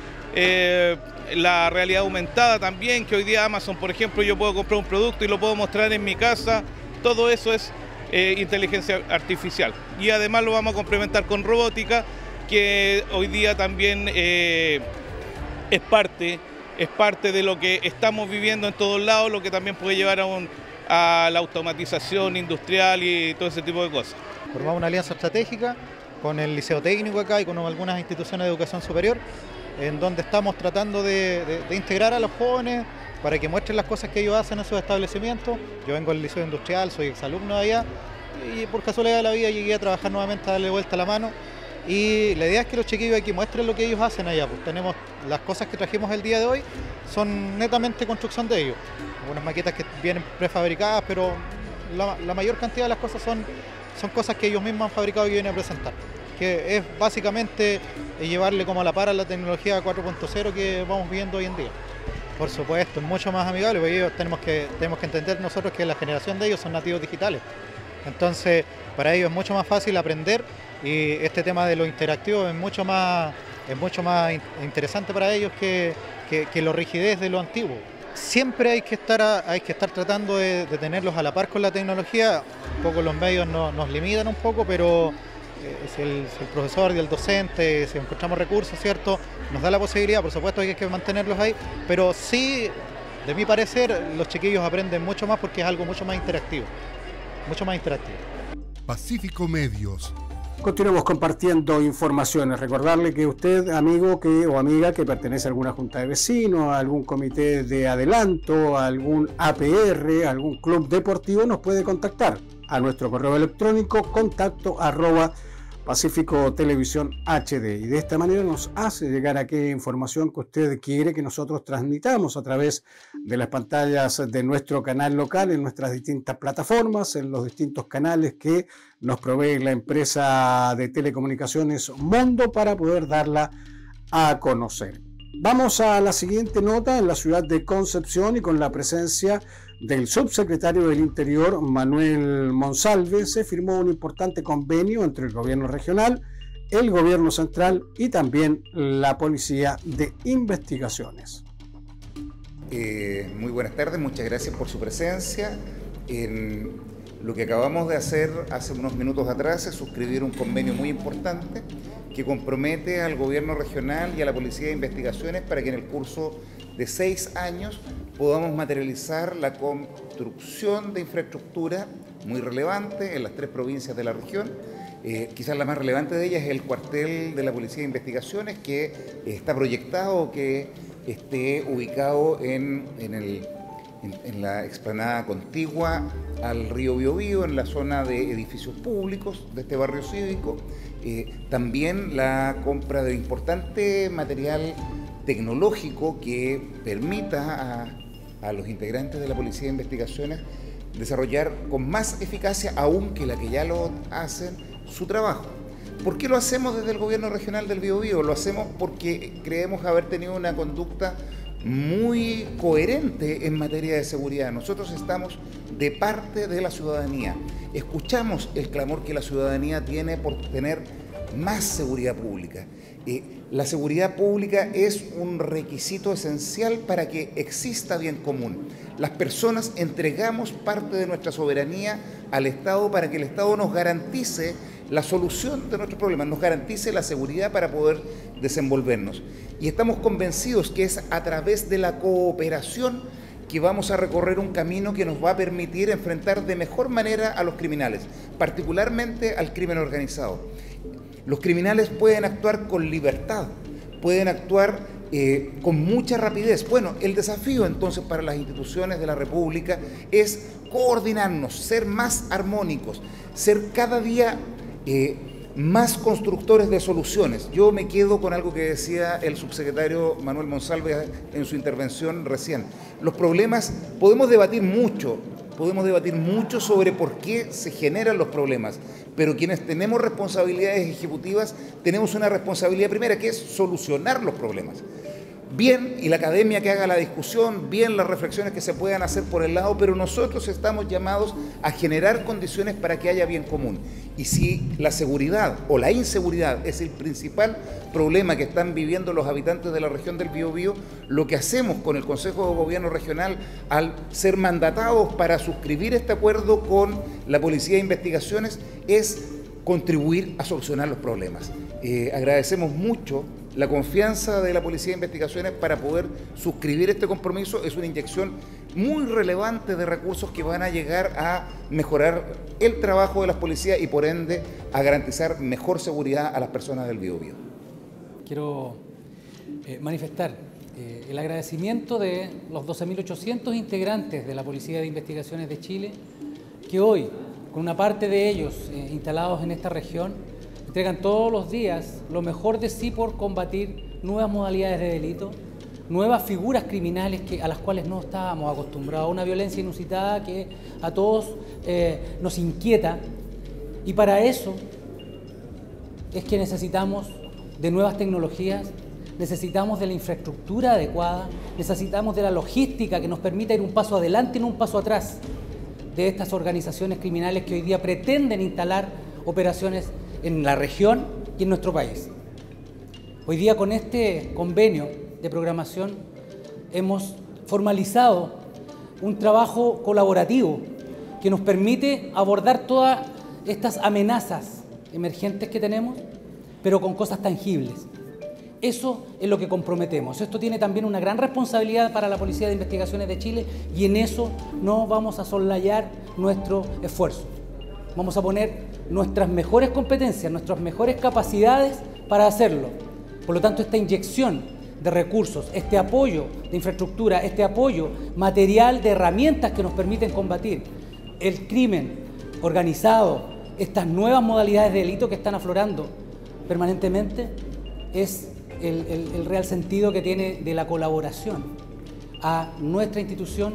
la realidad aumentada también, que hoy día Amazon, por ejemplo, yo puedo comprar un producto y lo puedo mostrar en mi casa, todo eso es eh, inteligencia artificial. Y además lo vamos a complementar con robótica, que hoy día también eh, es parte es parte de lo que estamos viviendo en todos lados, lo que también puede llevar a, a la automatización industrial y todo ese tipo de cosas. Formamos una alianza estratégica con el Liceo Técnico acá y con algunas instituciones de educación superior en donde estamos tratando de, integrar a los jóvenes para que muestren las cosas que ellos hacen en sus establecimientos. Yo vengo del Liceo Industrial, soy exalumno de allá y por casualidad de la vida llegué a trabajar nuevamente a darle vuelta la mano. Y la idea es que los chiquillos aquí muestren lo que ellos hacen allá. Pues tenemos las cosas que trajimos el día de hoy, son netamente construcción de ellos. Algunas maquetas que vienen prefabricadas, pero la, mayor cantidad de las cosas son, son cosas que ellos mismos han fabricado y vienen a presentar que es básicamente llevarle como a la par a la tecnología 4.0 que vamos viendo hoy en día. Por supuesto, es mucho más amigable, porque ellos tenemos que, tenemos que entender nosotros que la generación de ellos son nativos digitales. Entonces, para ellos es mucho más fácil aprender y este tema de lo interactivo es mucho más, es mucho más interesante para ellos que, que, que lo rigidez de lo antiguo. siempre hay que estar, hay que estar tratando de, tenerlos a la par con la tecnología. Un poco los medios nos limitan un poco, pero eh, si el, profesor y el docente, si encontramos recursos, ¿cierto? Nos da la posibilidad, por supuesto hay que mantenerlos ahí, pero sí, de mi parecer, los chiquillos aprenden mucho más porque es algo mucho más interactivo, mucho más interactivo. Pacífico Medios. Continuamos compartiendo informaciones. Recordarle que usted, amigo que, o amiga que pertenece a alguna junta de vecinos, a algún comité de adelanto, a algún APR, a algún club deportivo, nos puede contactar a nuestro correo electrónico contacto arroba Pacífico Televisión HD y de esta manera nos hace llegar aquella información que usted quiere que nosotros transmitamos a través de las pantallas de nuestro canal local, en nuestras distintas plataformas, en los distintos canales que nos provee la empresa de telecomunicaciones Mundo para poder darla a conocer. Vamos a la siguiente nota en la ciudad de Concepción y con la presencia del subsecretario del Interior, Manuel Monsalve, se firmó un importante convenio entre el gobierno regional, el gobierno central y también la Policía de Investigaciones. Eh, muy buenas tardes, muchas gracias por su presencia. lo que acabamos de hacer hace unos minutos atrás es suscribir un convenio muy importante que compromete al gobierno regional y a la Policía de Investigaciones para que en el curso de seis años podamos materializar la construcción de infraestructura muy relevante en las tres provincias de la región. Eh, quizás la más relevante de ellas es el cuartel de la Policía de Investigaciones, que está proyectado que esté ubicado en, la explanada contigua al río Biobío, en la zona de edificios públicos de este barrio cívico. Eh, también la compra de importante material tecnológico que permita a a los integrantes de la Policía de Investigaciones desarrollar con más eficacia, aún que la que ya lo hacen, su trabajo. ¿Por qué lo hacemos desde el gobierno regional del Biobío? Lo hacemos porque creemos haber tenido una conducta muy coherente en materia de seguridad. Nosotros estamos de parte de la ciudadanía. Escuchamos el clamor que la ciudadanía tiene por tener más seguridad pública. La seguridad pública es un requisito esencial para que exista bien común. Las personas entregamos parte de nuestra soberanía al Estado para que el Estado nos garantice la solución de nuestros problemas, nos garantice la seguridad para poder desenvolvernos. Y estamos convencidos que es a través de la cooperación que vamos a recorrer un camino que nos va a permitir enfrentar de mejor manera a los criminales, particularmente al crimen organizado. Los criminales pueden actuar con libertad, pueden actuar eh, con mucha rapidez. Bueno, el desafío entonces para las instituciones de la República es coordinarnos, ser más armónicos, ser cada día eh, más constructores de soluciones. Yo me quedo con algo que decía el subsecretario Manuel Monsalve en su intervención recién. Los problemas podemos debatir mucho, podemos debatir mucho sobre por qué se generan los problemas, pero quienes tenemos responsabilidades ejecutivas tenemos una responsabilidad primera que es solucionar los problemas bien y la academia que haga la discusión, bien las reflexiones que se puedan hacer por el lado, pero nosotros estamos llamados a generar condiciones para que haya bien común. Y si la seguridad o la inseguridad es el principal problema que están viviendo los habitantes de la región del Biobío, lo que hacemos con el Consejo de Gobierno Regional al ser mandatados para suscribir este acuerdo con la Policía de Investigaciones es contribuir a solucionar los problemas. Eh, agradecemos mucho la confianza de la Policía de Investigaciones para poder suscribir este compromiso es una inyección muy relevante de recursos que van a llegar a mejorar el trabajo de las policías y por ende a garantizar mejor seguridad a las personas del Biobío. Quiero eh, manifestar eh, el agradecimiento de los 12.800 integrantes de la Policía de Investigaciones de Chile que hoy, con una parte de ellos eh, instalados en esta región, entregan todos los días lo mejor de sí por combatir nuevas modalidades de delito, nuevas figuras criminales que, a las cuales no estábamos acostumbrados, una violencia inusitada que a todos eh, nos inquieta. Y para eso es que necesitamos de nuevas tecnologías, necesitamos de la infraestructura adecuada, necesitamos de la logística que nos permita ir un paso adelante y no un paso atrás de estas organizaciones criminales que hoy día pretenden instalar operaciones en la región y en nuestro país. Hoy día con este convenio de programación hemos formalizado un trabajo colaborativo que nos permite abordar todas estas amenazas emergentes que tenemos, pero con cosas tangibles. Eso es lo que comprometemos. Esto tiene también una gran responsabilidad para la Policía de Investigaciones de Chile y en eso no vamos a soslayar nuestro esfuerzo. Vamos a poner nuestras mejores competencias, nuestras mejores capacidades para hacerlo. Por lo tanto, esta inyección de recursos, este apoyo de infraestructura, este apoyo material de herramientas que nos permiten combatir el crimen organizado, estas nuevas modalidades de delito que están aflorando permanentemente, es el, real sentido que tiene de la colaboración a nuestra institución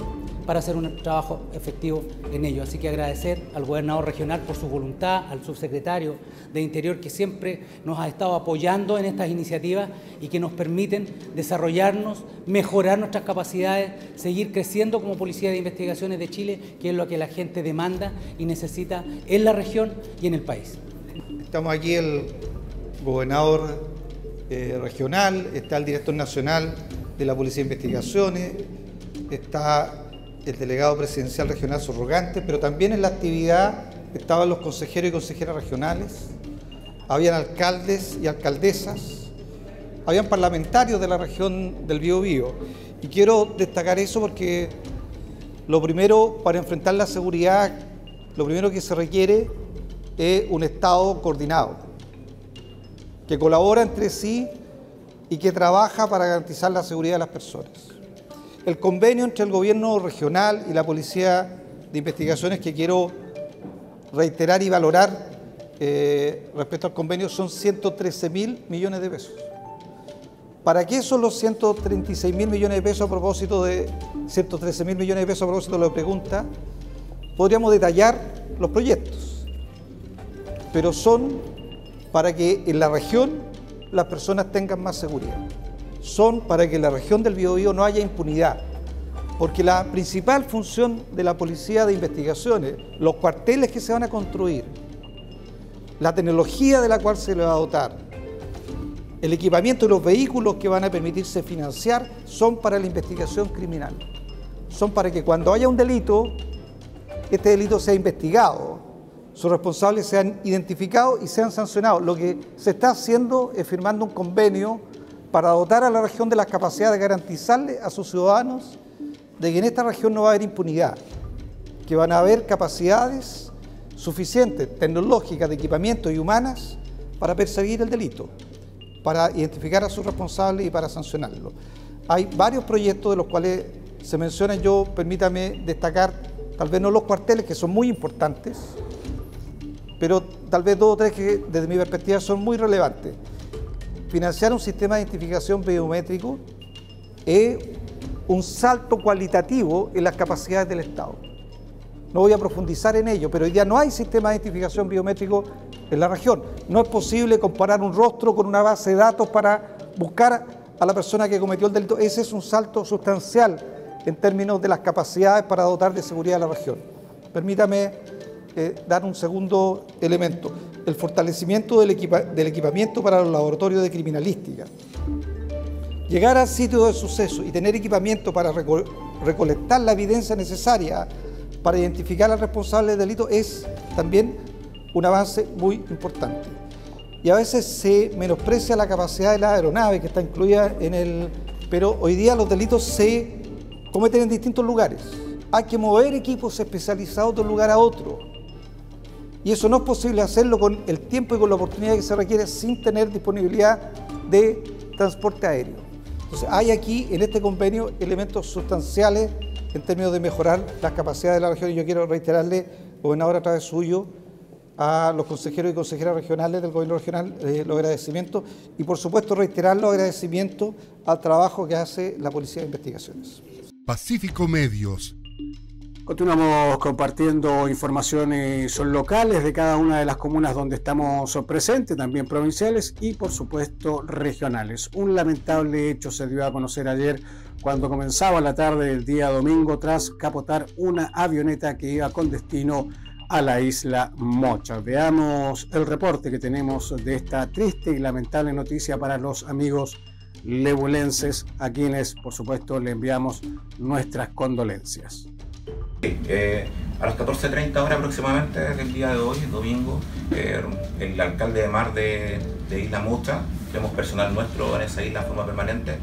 para hacer un trabajo efectivo en ello. Así que agradecer al gobernador regional por su voluntad, al subsecretario de Interior que siempre nos ha estado apoyando en estas iniciativas y que nos permiten desarrollarnos, mejorar nuestras capacidades, seguir creciendo como Policía de Investigaciones de Chile, que es lo que la gente demanda y necesita en la región y en el país. Estamos aquí el gobernador eh, regional, está el director nacional de la Policía de Investigaciones, está el delegado presidencial regional subrogante, pero también en la actividad estaban los consejeros y consejeras regionales, habían alcaldes y alcaldesas, habían parlamentarios de la región del Biobío. Y quiero destacar eso porque lo primero para enfrentar la seguridad, lo primero que se requiere es un Estado coordinado que colabora entre sí y que trabaja para garantizar la seguridad de las personas. El convenio entre el gobierno regional y la Policía de Investigaciones que quiero reiterar y valorar eh, respecto al convenio son 113 mil millones de pesos. ¿Para qué son los 136 mil millones de pesos a propósito de 113 mil millones de pesos a propósito de la pregunta? Podríamos detallar los proyectos, pero son para que en la región las personas tengan más seguridad. Son para que en la región del Biobío no haya impunidad. Porque la principal función de la policía de investigaciones, los cuarteles que se van a construir, la tecnología de la cual se le va a dotar, el equipamiento y los vehículos que van a permitirse financiar son para la investigación criminal. Son para que cuando haya un delito, este delito sea investigado, sus responsables sean identificados y sean sancionados. Lo que se está haciendo es firmando un convenio para dotar a la región de las capacidades de garantizarle a sus ciudadanos de que en esta región no va a haber impunidad, que van a haber capacidades suficientes, tecnológicas, de equipamiento y humanas para perseguir el delito, para identificar a sus responsables y para sancionarlo. Hay varios proyectos de los cuales se mencionan, yo permítame destacar, tal vez no los cuarteles, que son muy importantes, pero tal vez dos o tres que desde mi perspectiva son muy relevantes. Financiar un sistema de identificación biométrico es un salto cualitativo en las capacidades del Estado. No voy a profundizar en ello, pero hoy día no hay sistema de identificación biométrico en la región. No es posible comparar un rostro con una base de datos para buscar a la persona que cometió el delito. Ese es un salto sustancial en términos de las capacidades para dotar de seguridad a la región. Permítame dar un segundo elemento, el fortalecimiento del, del equipamiento para los laboratorios de criminalística. Llegar al sitio de suceso y tener equipamiento para recolectar la evidencia necesaria para identificar al responsable del delito es también un avance muy importante. Y a veces se menosprecia la capacidad de la aeronave que está incluida en el... Pero hoy día los delitos se cometen en distintos lugares. Hay que mover equipos especializados de un lugar a otro. Y eso no es posible hacerlo con el tiempo y con la oportunidad que se requiere sin tener disponibilidad de transporte aéreo. Entonces, hay aquí en este convenio elementos sustanciales en términos de mejorar las capacidades de la región y yo quiero reiterarle, gobernador, a través suyo, a los consejeros y consejeras regionales del gobierno regional eh, los agradecimientos y por supuesto reiterar los agradecimientos al trabajo que hace la Policía de Investigaciones. Pacífico Medios Continuamos compartiendo informaciones locales de cada una de las comunas donde estamos presentes, también provinciales y por supuesto regionales. Un lamentable hecho se dio a conocer ayer cuando comenzaba la tarde del día domingo tras capotar una avioneta que iba con destino a la isla Mocha. Veamos el reporte que tenemos de esta triste y lamentable noticia para los amigos lebulenses a quienes por supuesto le enviamos nuestras condolencias. Eh, a las 14.30 horas aproximadamente del día de hoy, domingo, eh, el alcalde de Mar de, Isla Mucha, tenemos personal nuestro en esa isla de forma permanente,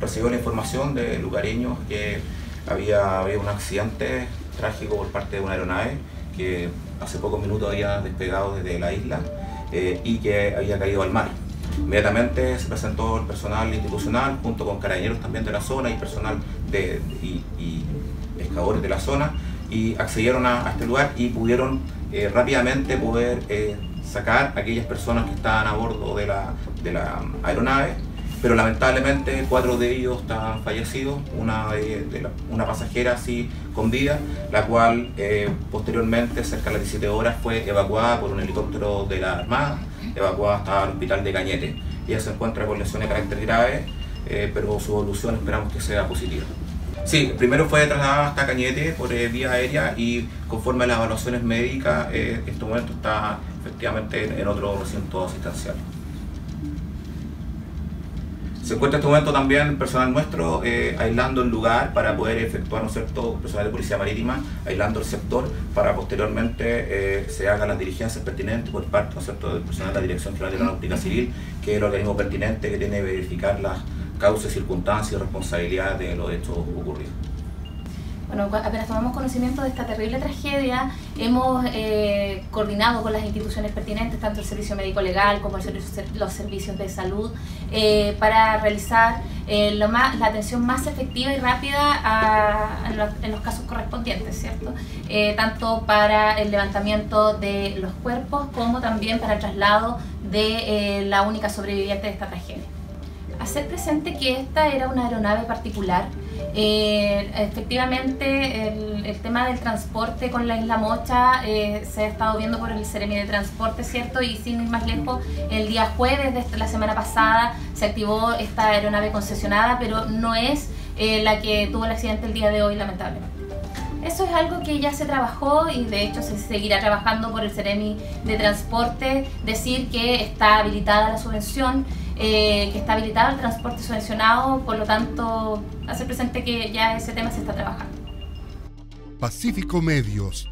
recibió la información de lugareños que había, había un accidente trágico por parte de una aeronave que hace pocos minutos había despegado desde la isla eh, y que había caído al mar. Inmediatamente se presentó el personal institucional junto con carabineros también de la zona y personal de, y, pescadores de la zona y accedieron a, este lugar y pudieron eh, rápidamente poder eh, sacar a aquellas personas que estaban a bordo de la, de la aeronave pero lamentablemente cuatro de ellos estaban fallecidos, una, de, una pasajera así con vida, la cual eh, posteriormente, cerca de las 17 horas, fue evacuada por un helicóptero de la Armada, evacuada hasta el hospital de Cañete. Ella se encuentra con lesiones de carácter grave, pero su evolución esperamos que sea positiva. Sí, primero fue trasladada hasta Cañete por eh, vía aérea y conforme a las evaluaciones médicas, en este momento está efectivamente en otro recinto asistencial. Se encuentra en este momento también personal nuestro eh, aislando el lugar para poder efectuar, ¿no cierto?, personal de policía marítima, aislando el sector para posteriormente eh, se hagan las diligencias pertinentes por parte, ¿no cierto?, del personal de la Dirección General de la Náutica Civil, que es el organismo pertinente que tiene que verificar las causas, circunstancias y responsabilidades de los hechos ocurridos bueno, apenas tomamos conocimiento de esta terrible tragedia, hemos eh, coordinado con las instituciones pertinentes, tanto el Servicio Médico Legal como los servicios de salud, eh, para realizar eh, la atención más efectiva y rápida en, los, casos correspondientes, ¿cierto? tanto para el levantamiento de los cuerpos como también para el traslado de la única sobreviviente de esta tragedia. Hacer presente que esta era una aeronave particular eh, efectivamente, el, tema del transporte con la isla Mocha eh, se ha estado viendo por el Ceremi de Transporte, ¿cierto? Y sin ir más lejos, el día jueves de la semana pasada se activó esta aeronave concesionada, pero no es eh, la que tuvo el accidente el día de hoy, lamentablemente. Eso es algo que ya se trabajó y de hecho se seguirá trabajando por el Ceremi de Transporte, decir que está habilitada la subvención eh, que está habilitado el transporte subvencionado, por lo tanto, hace presente que ya ese tema se está trabajando. Pacífico Medios.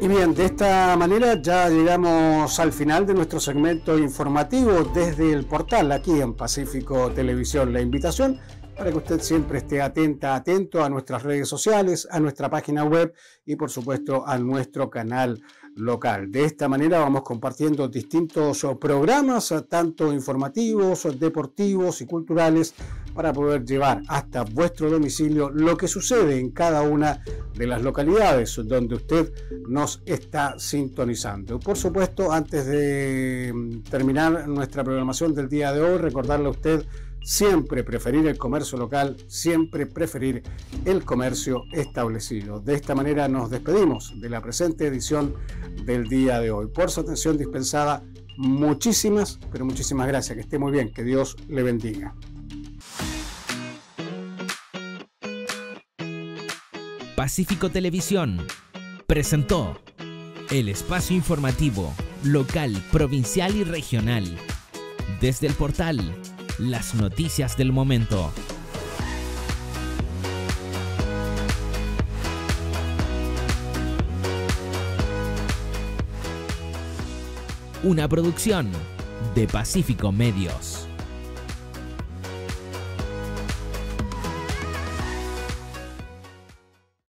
Y bien, de esta manera ya llegamos al final de nuestro segmento informativo desde el portal aquí en Pacífico Televisión. La invitación para que usted siempre esté atenta, atento a nuestras redes sociales, a nuestra página web y por supuesto a nuestro canal local. De esta manera vamos compartiendo distintos programas, tanto informativos, deportivos y culturales, para poder llevar hasta vuestro domicilio lo que sucede en cada una de las localidades donde usted nos está sintonizando. Por supuesto, antes de terminar nuestra programación del día de hoy, recordarle a usted siempre preferir el comercio local, siempre preferir el comercio establecido. De esta manera nos despedimos de la presente edición del día de hoy. Por su atención dispensada, muchísimas, pero muchísimas gracias. Que esté muy bien, que Dios le bendiga. Pacífico Televisión presentó el espacio informativo local, provincial y regional desde el portal las noticias del momento. Una producción de Pacífico Medios.